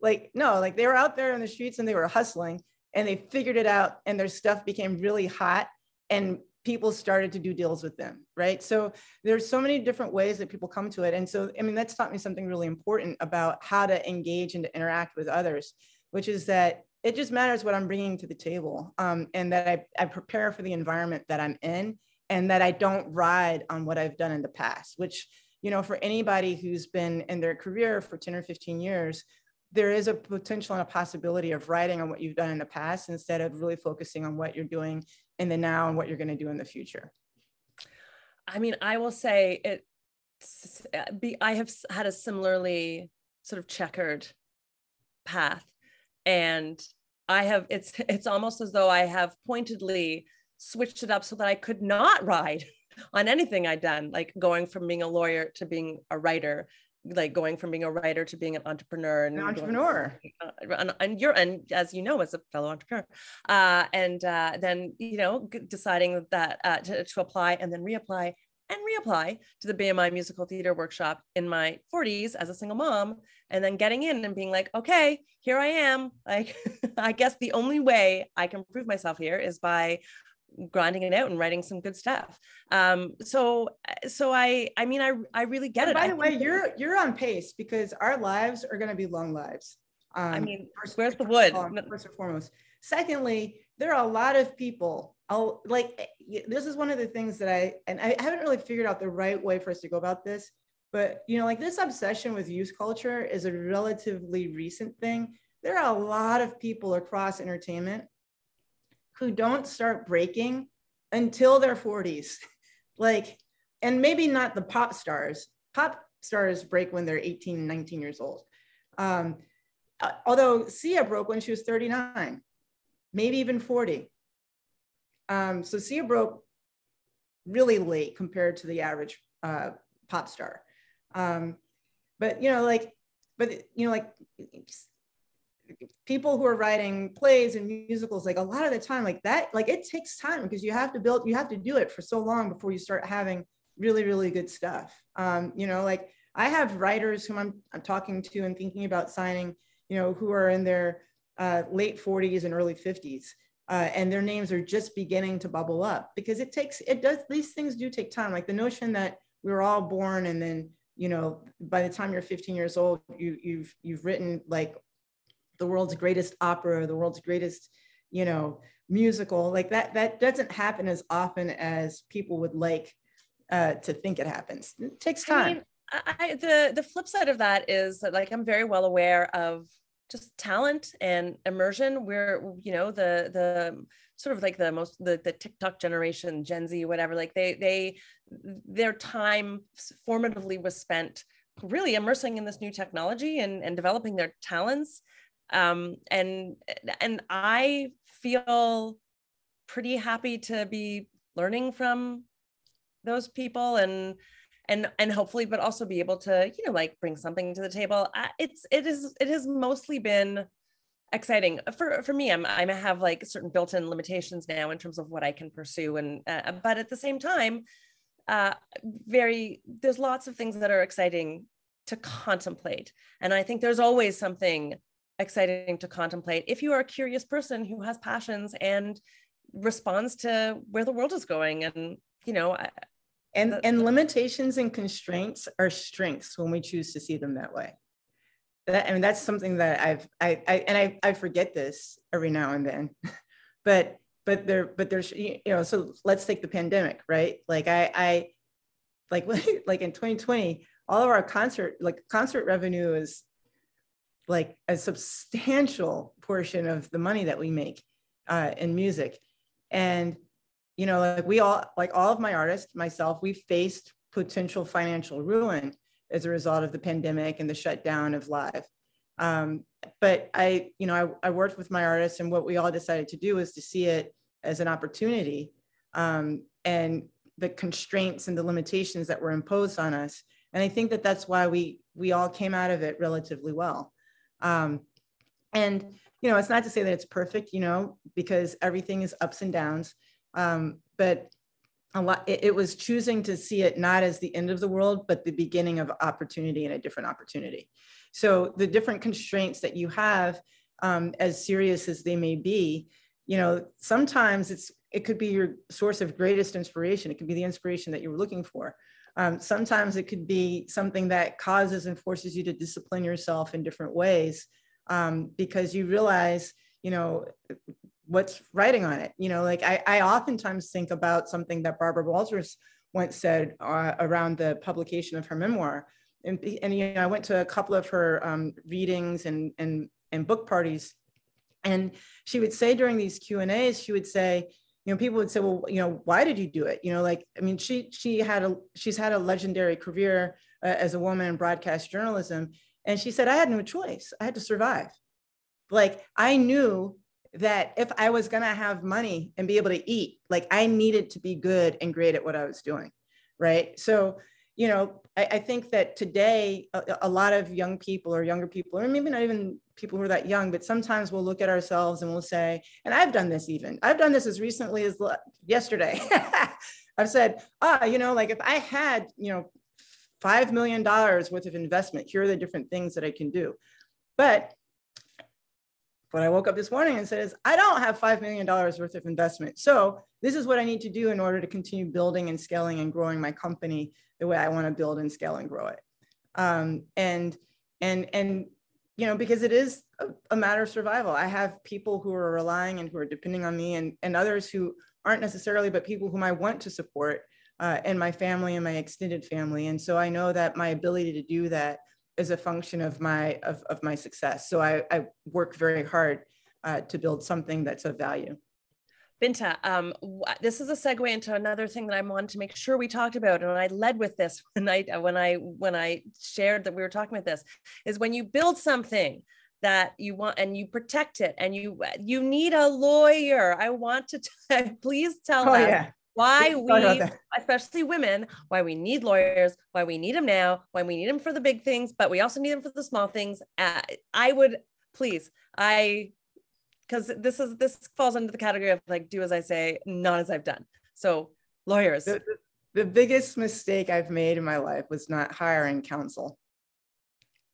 Like, no, like they were out there in the streets and they were hustling and they figured it out and their stuff became really hot and people started to do deals with them right? So there's so many different ways that people come to it. And so i mean that's taught me something really important about how to engage and to interact with others which is that it just matters what i'm bringing to the table um, and that I, I prepare for the environment that i'm in and that i don't ride on what i've done in the past which you know for anybody who's been in their career for 10 or 15 years there is a potential and a possibility of writing on what you've done in the past instead of really focusing on what you're doing in the now and what you're going to do in the future. I mean, I will say it. Uh, I have had a similarly sort of checkered path, and I have. It's it's almost as though I have pointedly switched it up so that I could not ride on anything I'd done, like going from being a lawyer to being a writer, like going from being a writer to being an entrepreneur and an entrepreneur. going, uh, and, you're and as you know as a fellow entrepreneur. Uh, and uh, then you know deciding that uh, to, to, apply and then reapply and reapply to the BMI musical theater workshop in my 40s as a single mom and then getting in and being like okay here I am. Like I guess the only way I can prove myself here is by grinding it out and writing some good stuff. Um, so so I I mean I I really get it. By the way, you're you're on pace because our lives are going to be long lives. Um, I mean, first, where's the wood? First and foremost. Secondly, there are a lot of people. I'll like this is one of the things that I and I haven't really figured out the right way for us to go about this. But you know, like this obsession with youth culture is a relatively recent thing. There are a lot of people across entertainment who don't start breaking until their 40s. like, and maybe not the pop stars. Pop stars break when they're 18, 19 years old. Um, uh, although Sia broke when she was 39, maybe even 40. Um, so Sia broke really late compared to the average uh, pop star. Um, but you know, like, but you know, like people who are writing plays and musicals like a lot of the time like that like it takes time because you have to build you have to do it for so long before you start having really really good stuff. Um, you know like i have writers whom I'm, I'm talking to and thinking about signing you know who are in their uh, late 40s and early 50s uh, and their names are just beginning to bubble up because it takes it does these things do take time. Like the notion that we were all born and then you know by the time you're 15 years old you you've you've written like the world's greatest opera, the world's greatest, you know, musical. Like that, that doesn't happen as often as people would like uh, to think it happens. It takes time. I mean, I, the the flip side of that is that like I'm very well aware of just talent and immersion. We're you know the the sort of like the most the, the TikTok generation, Gen Z, whatever. Like they they their time formatively was spent really immersing in this new technology and and developing their talents um, and and I feel pretty happy to be learning from those people and and and hopefully but also be able to you know like bring something to the table. It's it is it has mostly been exciting. For for me i'm i have like certain built-in limitations now in terms of what i can pursue and uh, but at the same time uh very there's lots of things that are exciting to contemplate. And i think there's always something exciting to contemplate if you are a curious person who has passions and responds to where the world is going and you know and the, and limitations and constraints are strengths when we choose to see them that way. That, i mean that's something that i've i, I and I, I forget this every now and then but but there but there's you know so let's take the pandemic right? Like i i like like in 2020 all of our concert like concert revenue is like a substantial portion of the money that we make uh, in music. And, you know, like we all, like all of my artists, myself, we faced potential financial ruin as a result of the pandemic and the shutdown of live. Um, but I, you know, I, I, worked with my artists and what we all decided to do was to see it as an opportunity um, and the constraints and the limitations that were imposed on us. And I think that that's why we we all came out of it relatively well. Um, and you know, it's not to say that it's perfect, you know, because everything is ups and downs. Um, but a lot, it, it was choosing to see it not as the end of the world, but the beginning of opportunity and a different opportunity. So the different constraints that you have, um, as serious as they may be, you know, sometimes it's it could be your source of greatest inspiration. It could be the inspiration that you were looking for. Um, sometimes it could be something that causes and forces you to discipline yourself in different ways um, because you realize, you know, what's writing on it. You know, like I, I oftentimes think about something that Barbara Walters once said uh, around the publication of her memoir. And, and you know, I went to a couple of her um, readings and, and, and book parties. And she would say during these Q and A's, she would say, you know, people would say, well, you know, why did you do it? You know, like, I mean, she, she had a, she's had a legendary career uh, as a woman in broadcast journalism. And she said, I had no choice. I had to survive. Like, I knew that if I was going to have money and be able to eat, like, I needed to be good and great at what I was doing. Right. So, you know, I, I think that today, a, a, lot of young people or younger people, or maybe not even people who are that young, but sometimes we'll look at ourselves and we'll say, and I've done this even, I've done this as recently as yesterday. I've said, ah, you know, like if I had, you know, $5 million worth of investment. Here are the different things that I can do. But what I woke up this morning and said is, I don't have $5 million worth of investment. So this is what I need to do in order to continue building and scaling and growing my company the way I want to build and scale and grow it. Um, and, and, and, you know, because it is a, a matter of survival. I have people who are relying and who are depending on me and, and others who aren't necessarily, but people whom I want to support uh, and my family and my extended family. And so I know that my ability to do that is a function of my of, of my success. So I, I work very hard uh, to build something that's of value. Binta, um, this is a segue into another thing that I wanted to make sure we talked about, and I led with this when I when I when I shared that we were talking about this, is when you build something that you want and you protect it, and you you need a lawyer. I want to t- please tell oh, them yeah. why we especially women why we need lawyers why we need them now why we need them for the big things but we also need them for the small things. Uh, i would please i because this is this falls under the category of like do as i say not as i've done. So lawyers. The, the biggest mistake i've made in my life was not hiring counsel.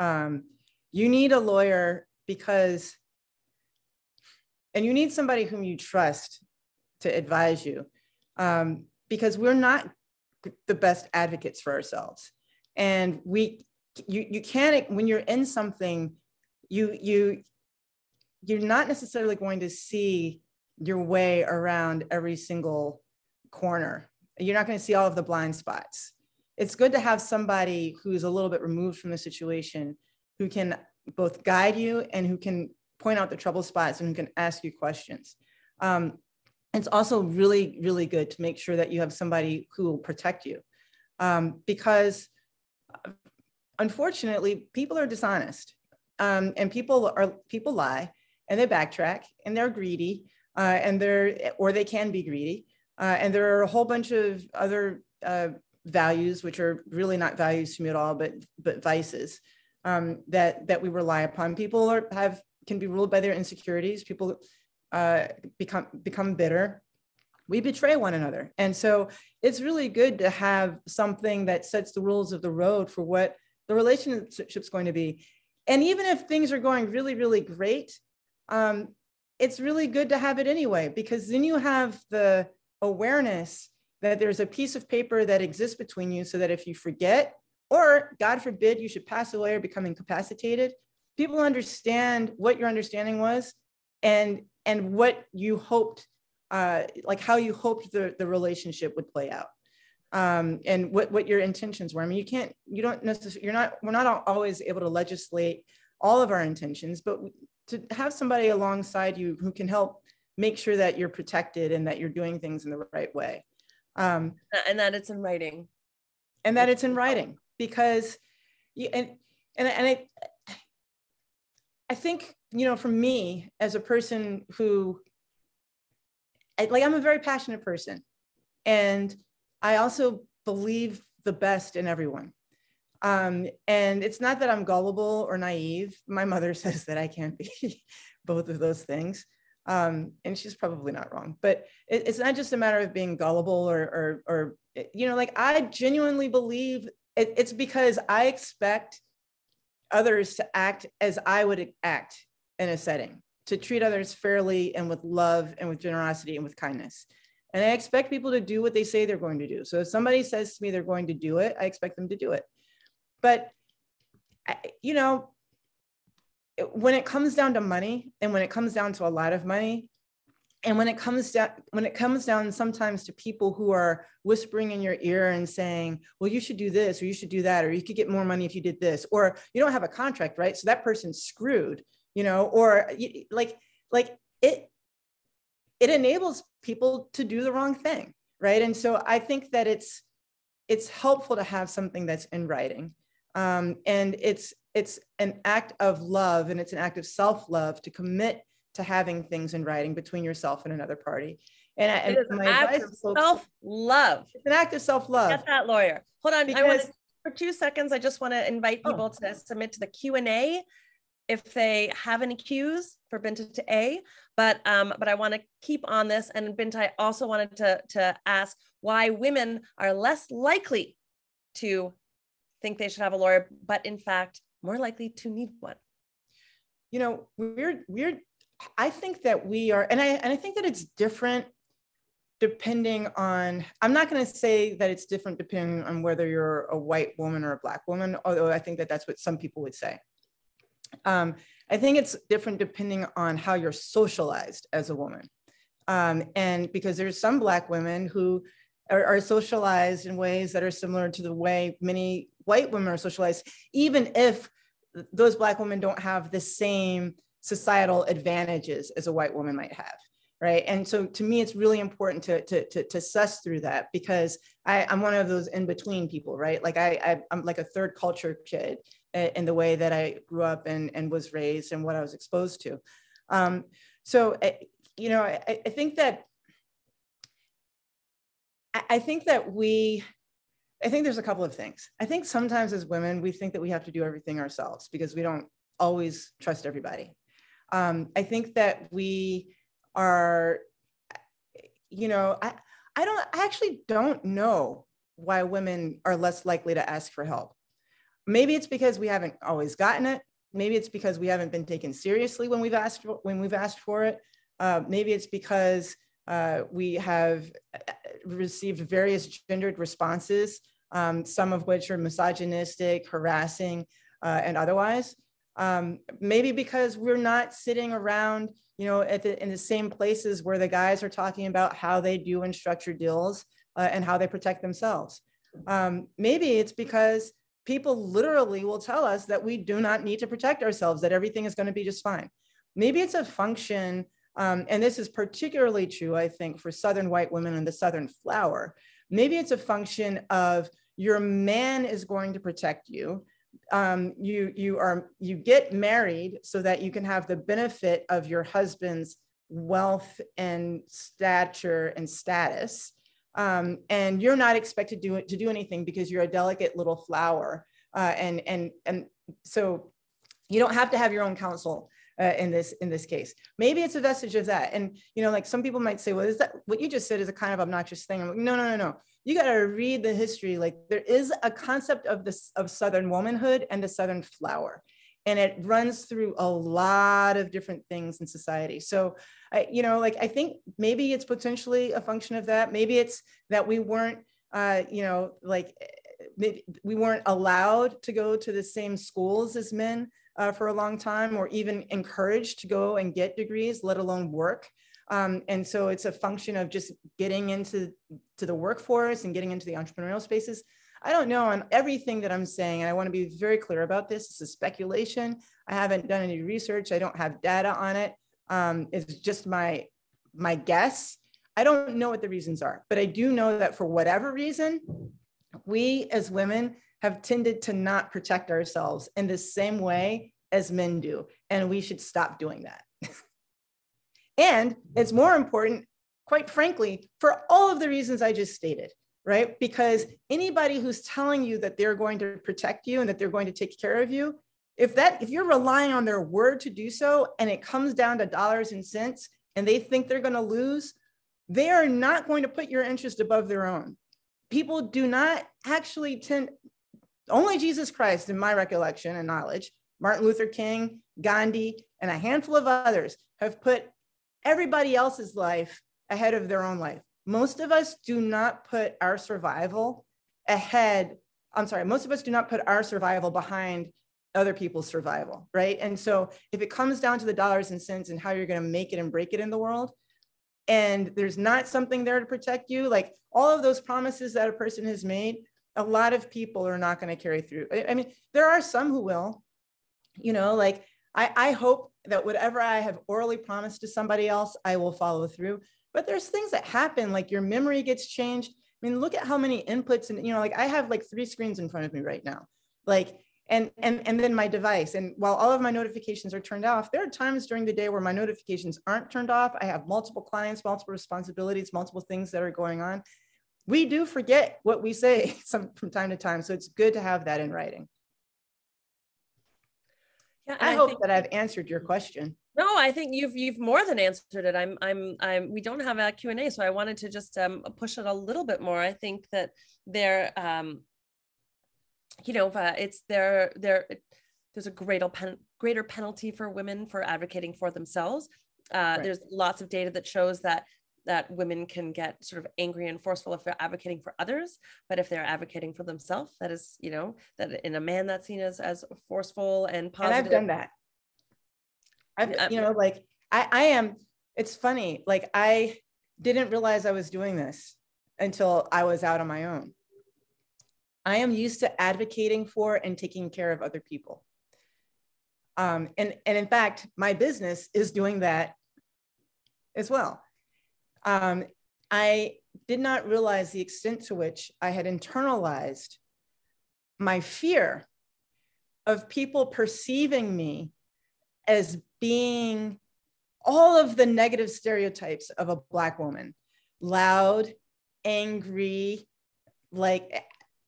Um, you need a lawyer because and you need somebody whom you trust to advise you um, because we're not the best advocates for ourselves. And we, you, you can't, when you're in something, you, you, you're not necessarily going to see your way around every single corner. You're not going to see all of the blind spots. It's good to have somebody who's a little bit removed from the situation who can both guide you and who can point out the trouble spots and who can ask you questions. Um, it's also really, really good to make sure that you have somebody who will protect you. Um, because uh, unfortunately, people are dishonest um, and people are people lie and they backtrack and they're greedy uh, and they're or they can be greedy. Uh, and there are a whole bunch of other uh, values which are really not values to me at all, but but vices um, that that we rely upon. People are have can be ruled by their insecurities. People uh, become become bitter we betray one another and so it's really good to have something that sets the rules of the road for what the relationship's going to be and even if things are going really really great um, it's really good to have it anyway because then you have the awareness that there's a piece of paper that exists between you so that if you forget or god forbid you should pass away or become incapacitated people understand what your understanding was and and what you hoped, uh, like how you hoped the, the relationship would play out. Um, and what, what your intentions were. I mean, you can't, you don't necessarily, you're not, we're not always able to legislate all of our intentions, but to have somebody alongside you who can help make sure that you're protected and that you're doing things in the right way. Um, and that it's in writing. And that it's in writing because, you, and, and, and I, I think you know, for me as a person who, like, I'm a very passionate person, and I also believe the best in everyone. Um, and it's not that I'm gullible or naive. My mother says that I can't be both of those things. Um, and she's probably not wrong, but it, it's not just a matter of being gullible or, or, or you know, like I genuinely believe it, it's because I expect others to act as I would act in a setting, to treat others fairly and with love and with generosity and with kindness. And I expect people to do what they say they're going to do. So if somebody says to me they're going to do it, I expect them to do it. But, you know, when it comes down to money and when it comes down to a lot of money, and when it comes down when it comes down sometimes to people who are whispering in your ear and saying well you should do this or you should do that or you could get more money if you did this or you don't have a contract right? So that person's screwed you know or like like it it enables people to do the wrong thing right? And so i think that it's it's helpful to have something that's in writing um, and it's it's an act of love and it's an act of self-love to commit to having things in writing between yourself and another party and, and it is an act of self-love it's an act of self-love get that lawyer hold on because, I want to, for two seconds i just want to invite oh. people oh. to submit to the q&a if they have any cues for Binta to A, but um, but I want to keep on this. And Binta, I also wanted to to ask why women are less likely to think they should have a lawyer, but in fact more likely to need one. You know, we're we're. I think that we are, and I and I think that it's different depending on i'm not going to say that it's different depending on whether you're a white woman or a black woman although i think that that's what some people would say um, I think it's different depending on how you're socialized as a woman. Um, and because there's some Black women who are, are, socialized in ways that are similar to the way many white women are socialized, even if those Black women don't have the same societal advantages as a white woman might have. Right. And so to me, it's really important to, to, to, to suss through that because I, I'm one of those in between people, right? Like I, I, I'm like a third culture kid in the way that I grew up and, and was raised and what I was exposed to. Um, so, eh, you know, I, I think that I think that we, I think there's a couple of things. I think sometimes as women, we think that we have to do everything ourselves because we don't always trust everybody. Um, I think that we are, you know, I, I don't, I actually don't know why women are less likely to ask for help. Maybe it's because we haven't always gotten it. Maybe it's because we haven't been taken seriously when we've asked for, when we've asked for it. Uh, maybe it's because uh, we have uh, received various gendered responses, um, some of which are misogynistic, harassing, uh, and otherwise. Um, maybe because we're not sitting around, you know, at the, in the same places where the guys are talking about how they do in structured deals uh, and how they protect themselves. Um, maybe it's because people literally will tell us that we do not need to protect ourselves, that everything is going to be just fine. Maybe it's a function, um, and this is particularly true, I think, for Southern white women and the Southern flower. Maybe it's a function of your man is going to protect you. Um, you you are you get married so that you can have the benefit of your husband's wealth and stature and status um, and you're not expected to do, to do anything because you're a delicate little flower. Uh, and, and, and so you don't have to have your own counsel uh, in this in this case. Maybe it's a vestige of that. And you know, like some people might say, well, is that what you just said is a kind of obnoxious thing? I'm like, no, no, no, no. You got to read the history. Like there is a concept of this of Southern womanhood and the Southern flower and it runs through a lot of different things in society so I, you know like i think maybe it's potentially a function of that maybe it's that we weren't uh, you know like we weren't allowed to go to the same schools as men uh, for a long time or even encouraged to go and get degrees let alone work um, and so it's a function of just getting into to the workforce and getting into the entrepreneurial spaces I don't know on everything that I'm saying, and I want to be very clear about this. This is speculation. I haven't done any research. I don't have data on it. Um, it's just my my guess. I don't know what the reasons are, but I do know that for whatever reason, we as women have tended to not protect ourselves in the same way as men do, and we should stop doing that. and it's more important, quite frankly, for all of the reasons I just stated right? Because anybody who's telling you that they're going to protect you and that they're going to take care of you, if that if you're relying on their word to do so and it comes down to dollars and cents and they think they're going to lose, they are not going to put your interest above their own. People do not actually tend only Jesus Christ in my recollection and knowledge, Martin Luther King, Gandhi, and a handful of others have put everybody else's life ahead of their own life. Most of us do not put our survival ahead. I'm sorry, most of us do not put our survival behind other people's survival, right? And so if it comes down to the dollars and cents and how you're going to make it and break it in the world, and there's not something there to protect you, like all of those promises that a person has made, a lot of people are not going to carry through. I mean, there are some who will, you know, like I, I hope that whatever I have orally promised to somebody else, I will follow through. But there's things that happen, like your memory gets changed. I mean, look at how many inputs and you know, like I have like three screens in front of me right now. Like, and and and then my device. And while all of my notifications are turned off, there are times during the day where my notifications aren't turned off. I have multiple clients, multiple responsibilities, multiple things that are going on. We do forget what we say some from time to time. So it's good to have that in writing. Yeah, I, I, hope think, that I've answered your question. No, I think you've you've more than answered it. I'm I'm I'm. We don't have a Q and A, so I wanted to just um, push it a little bit more. I think that there, um, you know, uh, it's there there. There's a greater pen, greater penalty for women for advocating for themselves. Uh, right. There's lots of data that shows that that women can get sort of angry and forceful if they're advocating for others but if they're advocating for themselves that is you know that in a man that's seen as as forceful and positive and i've done that. I've you know like i i am it's funny like i didn't realize i was doing this until i was out on my own. I am used to advocating for and taking care of other people. Um, and and in fact my business is doing that as well um, I did not realize the extent to which I had internalized my fear of people perceiving me as being all of the negative stereotypes of a Black woman loud, angry, like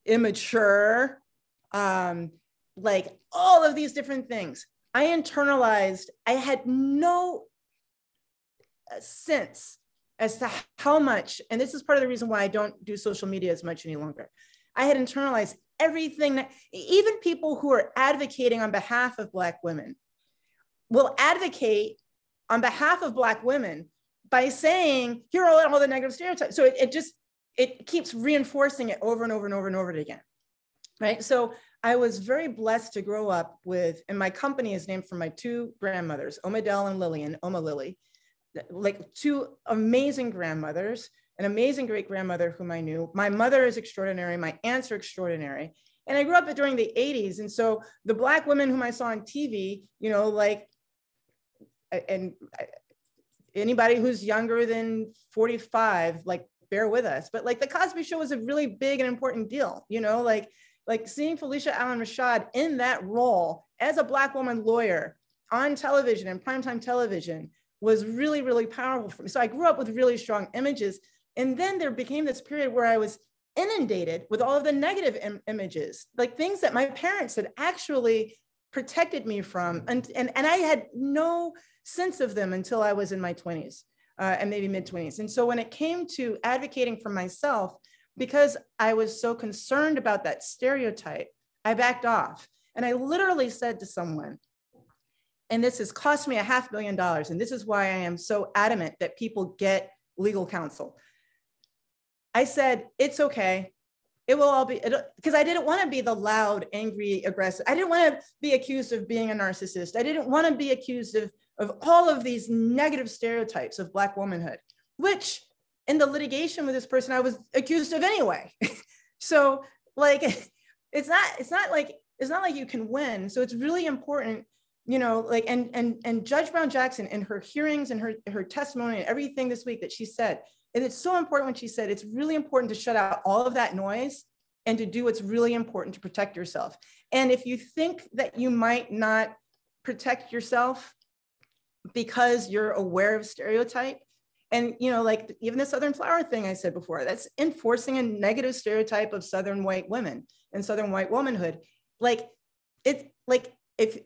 immature, um, like all of these different things. I internalized, I had no sense as to how much, and this is part of the reason why I don't do social media as much any longer. I had internalized everything that even people who are advocating on behalf of Black women will advocate on behalf of Black women by saying, here are all the negative stereotypes. So it, it just, it keeps reinforcing it over and over and over and over again. Right. So I was very blessed to grow up with, and my company is named for my two grandmothers, Omadel and Lillian, Oma Lily like two amazing grandmothers, an amazing great grandmother whom I knew. My mother is extraordinary. My aunts are extraordinary. And I grew up during the 80s. And so the Black women whom I saw on TV, you know, like, and anybody who's younger than 45, like, bear with us. But like the Cosby Show was a really big and important deal, you know, like, like seeing Phylicia Allen Rashad in that role as a Black woman lawyer on television and primetime television was really, really powerful for me. So I grew up with really strong images. And then there became this period where I was inundated with all of the negative Im- images, like things that my parents had actually protected me from. And, and, and I had no sense of them until I was in my 20s uh, and maybe mid 20s. And so when it came to advocating for myself, because I was so concerned about that stereotype, I backed off. And I literally said to someone, and this has cost me a half billion dollars. And this is why I am so adamant that people get legal counsel. I said, it's okay. It will all be, because I didn't want to be the loud, angry, aggressive. I didn't want to be accused of being a narcissist. I didn't want to be accused of, of all of these negative stereotypes of Black womanhood, which in the litigation with this person, I was accused of anyway. so like, it's not, it's not like, it's not like you can win. So it's really important you know like and and and judge brown jackson in her hearings and her her testimony and everything this week that she said and it's so important when she said it's really important to shut out all of that noise and to do what's really important to protect yourself. And if you think that you might not protect yourself because you're aware of stereotype and you know like even the southern flower thing i said before that's enforcing a negative stereotype of southern white women and southern white womanhood. Like it's like if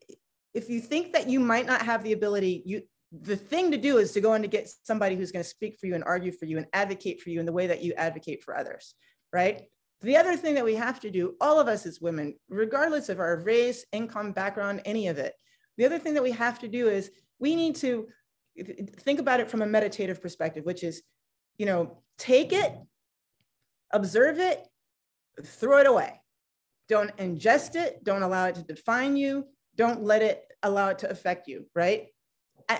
if you think that you might not have the ability you the thing to do is to go in to get somebody who's going to speak for you and argue for you and advocate for you in the way that you advocate for others right the other thing that we have to do all of us as women regardless of our race income background any of it the other thing that we have to do is we need to think about it from a meditative perspective, which is, you know, take it, observe it, throw it away. Don't ingest it. Don't allow it to define you. Don't let it allow it to affect you. Right.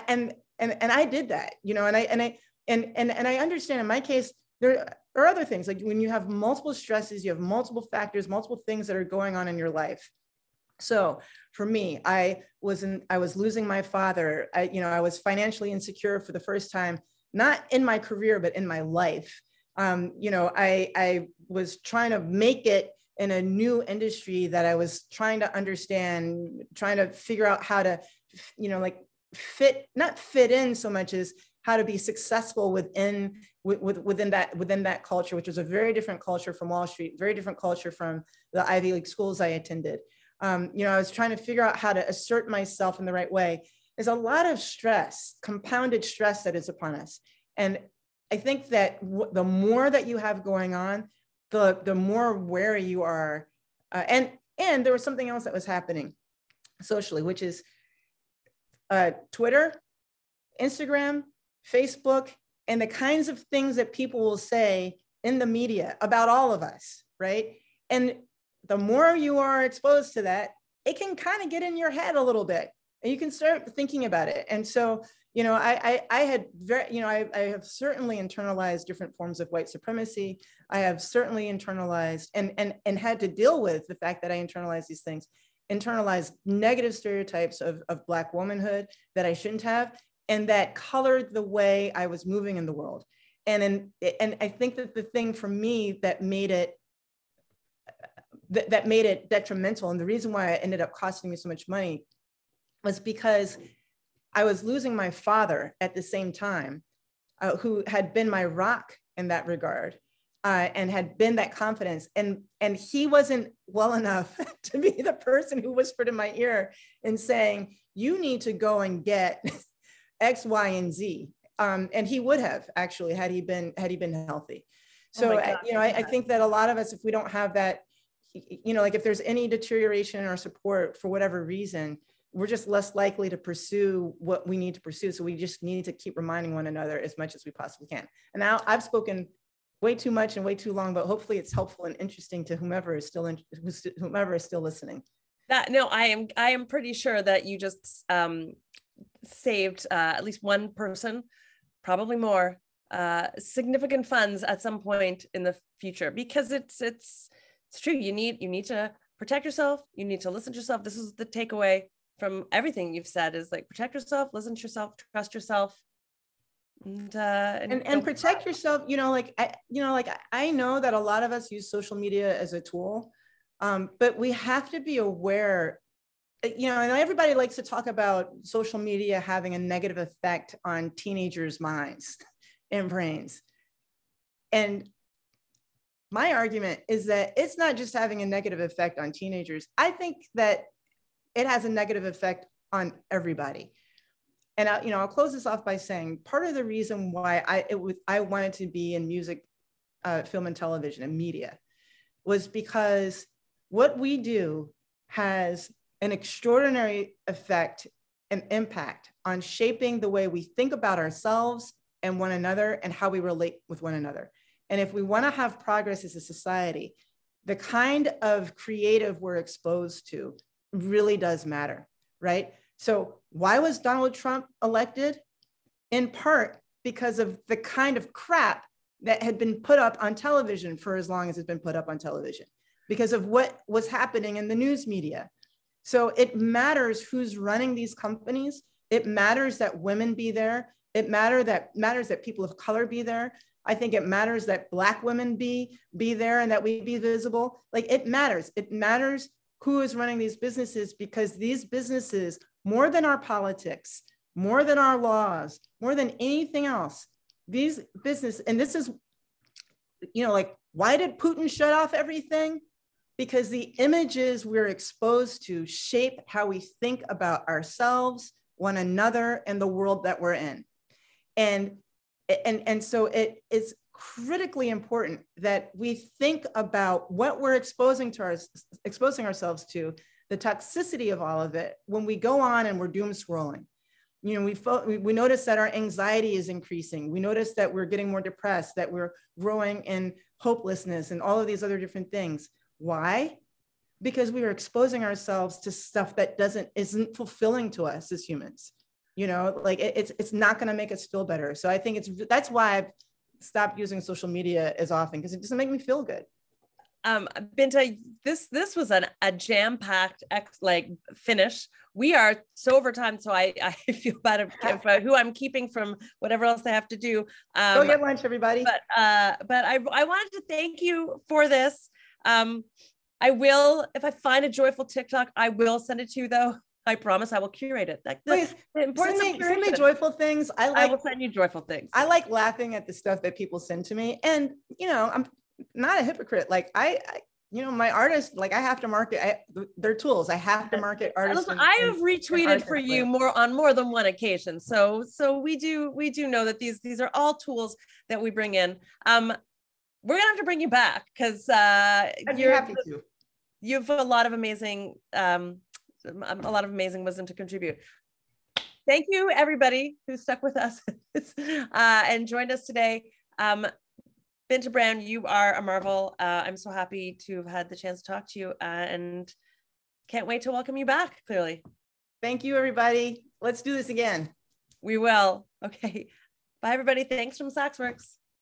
And and and I did that, you know, and I and I and and and I understand in my case, there are other things like when you have multiple stresses, you have multiple factors, multiple things that are going on in your life. So for me, I was in, I was losing my father. I, you know, I was financially insecure for the first time, not in my career, but in my life. Um, you know, I, I was trying to make it in a new industry that I was trying to understand, trying to figure out how to, you know, like fit, not fit in so much as how to be successful within with, within that within that culture, which was a very different culture from Wall Street, very different culture from the Ivy League schools I attended um, you know, I was trying to figure out how to assert myself in the right way. There's a lot of stress, compounded stress that is upon us. And I think that w- the more that you have going on, the, the more wary you are. Uh, and, and there was something else that was happening socially, which is uh, Twitter, Instagram, Facebook, and the kinds of things that people will say in the media about all of us, right? And the more you are exposed to that, it can kind of get in your head a little bit and you can start thinking about it. And so, you know, I, I, I had very, you know, I, I have certainly internalized different forms of white supremacy. I have certainly internalized and, and, and had to deal with the fact that I internalized these things, internalized negative stereotypes of, of Black womanhood that I shouldn't have, and that colored the way I was moving in the world. And, in, and I think that the thing for me that made it th- that made it detrimental. And the reason why it ended up costing me so much money was because I was losing my father at the same time, uh, who had been my rock in that regard. Uh, and had been that confidence. And and he wasn't well enough to be the person who whispered in my ear and saying you need to go and get x y and z. Um, and he would have actually had he been had he been healthy. Oh so oh you know I, I, think that a lot of us if we don't have that you know, like if there's any deterioration in our support for whatever reason, we're just less likely to pursue what we need to pursue. So we just need to keep reminding one another as much as we possibly can. And now I've spoken way too much and way too long, but hopefully it's helpful and interesting to whomever is still in, whomever is still listening. That no, I am I am pretty sure that you just um, saved uh, at least one person, probably more, uh, significant funds at some point in the future because it's it's it's true. You need you need to protect yourself. You need to listen to yourself. This is the takeaway from everything you've said is like protect yourself, listen to yourself, trust yourself. And, uh, and, and, and protect yourself you know like i you know like i know that a lot of us use social media as a tool um, but we have to be aware uh, you know and everybody likes to talk about social media having a negative effect on teenagers minds and brains and my argument is that it's not just having a negative effect on teenagers. I think that it has a negative effect on everybody. And I, you know, I'll close this off by saying part of the reason why I it was I wanted to be in music, uh, film and television and media, was because what we do has an extraordinary effect and impact on shaping the way we think about ourselves and one another and how we relate with one another. And if we want to have progress as a society, the kind of creative we're exposed to really does matter, right? So, why was Donald Trump elected? In part because of the kind of crap that had been put up on television for as long as it's been put up on television, because of what was happening in the news media. So, it matters who's running these companies. It matters that women be there. It matter that matters that people of color be there. I think it matters that Black women be, be there and that we be visible. Like it matters. It matters who is running these businesses because these businesses, more than our politics, more than our laws, more than anything else, these business, and this is, you know, like, why did Putin shut off everything? Because the images we're exposed to shape how we think about ourselves, one another, and the world that we're in. And and, and so it is critically important that we think about what we're exposing to our, exposing ourselves to, the toxicity of all of it when we go on and we're doom scrolling. You know, we, fo- we notice that our anxiety is increasing. We notice that we're getting more depressed, that we're growing in hopelessness and all of these other different things. Why? Because we are exposing ourselves to stuff that doesn't isn't fulfilling to us as humans you know like it, it's it's not going to make us feel better so i think it's that's why i've stopped using social media as often because it doesn't make me feel good. Um binta this this was an, a jam-packed ex like finish. We are so over time so i i feel bad about who i'm keeping from whatever else i have to do. Um go get lunch everybody. but uh but i i wanted to thank you for this. Um i will if i find a joyful tiktok i will send it to you though I promise I will curate it. Like Please, send me, send me joyful things. I like. I will send you joyful things. I like laughing at the stuff that people send to me, and you know, I'm not a hypocrite. Like I, I you know, my artists, like I have to market. I, they're tools. I have to market artists. Listen, I have retweeted for you more on more than one occasion. So, so we do, we do know that these these are all tools that we bring in. Um, we're gonna have to bring you back because uh, you're happy to. You have a lot of amazing um, a lot of amazing wisdom to contribute. Thank you, everybody who stuck with us uh, and joined us today. Um, Binta Brown, you are a marvel. Uh, I'm so happy to have had the chance to talk to you uh, and can't wait to welcome you back, clearly. Thank you, everybody. Let's do this again. We will. Okay. Bye, everybody. Thanks from SaksWorks.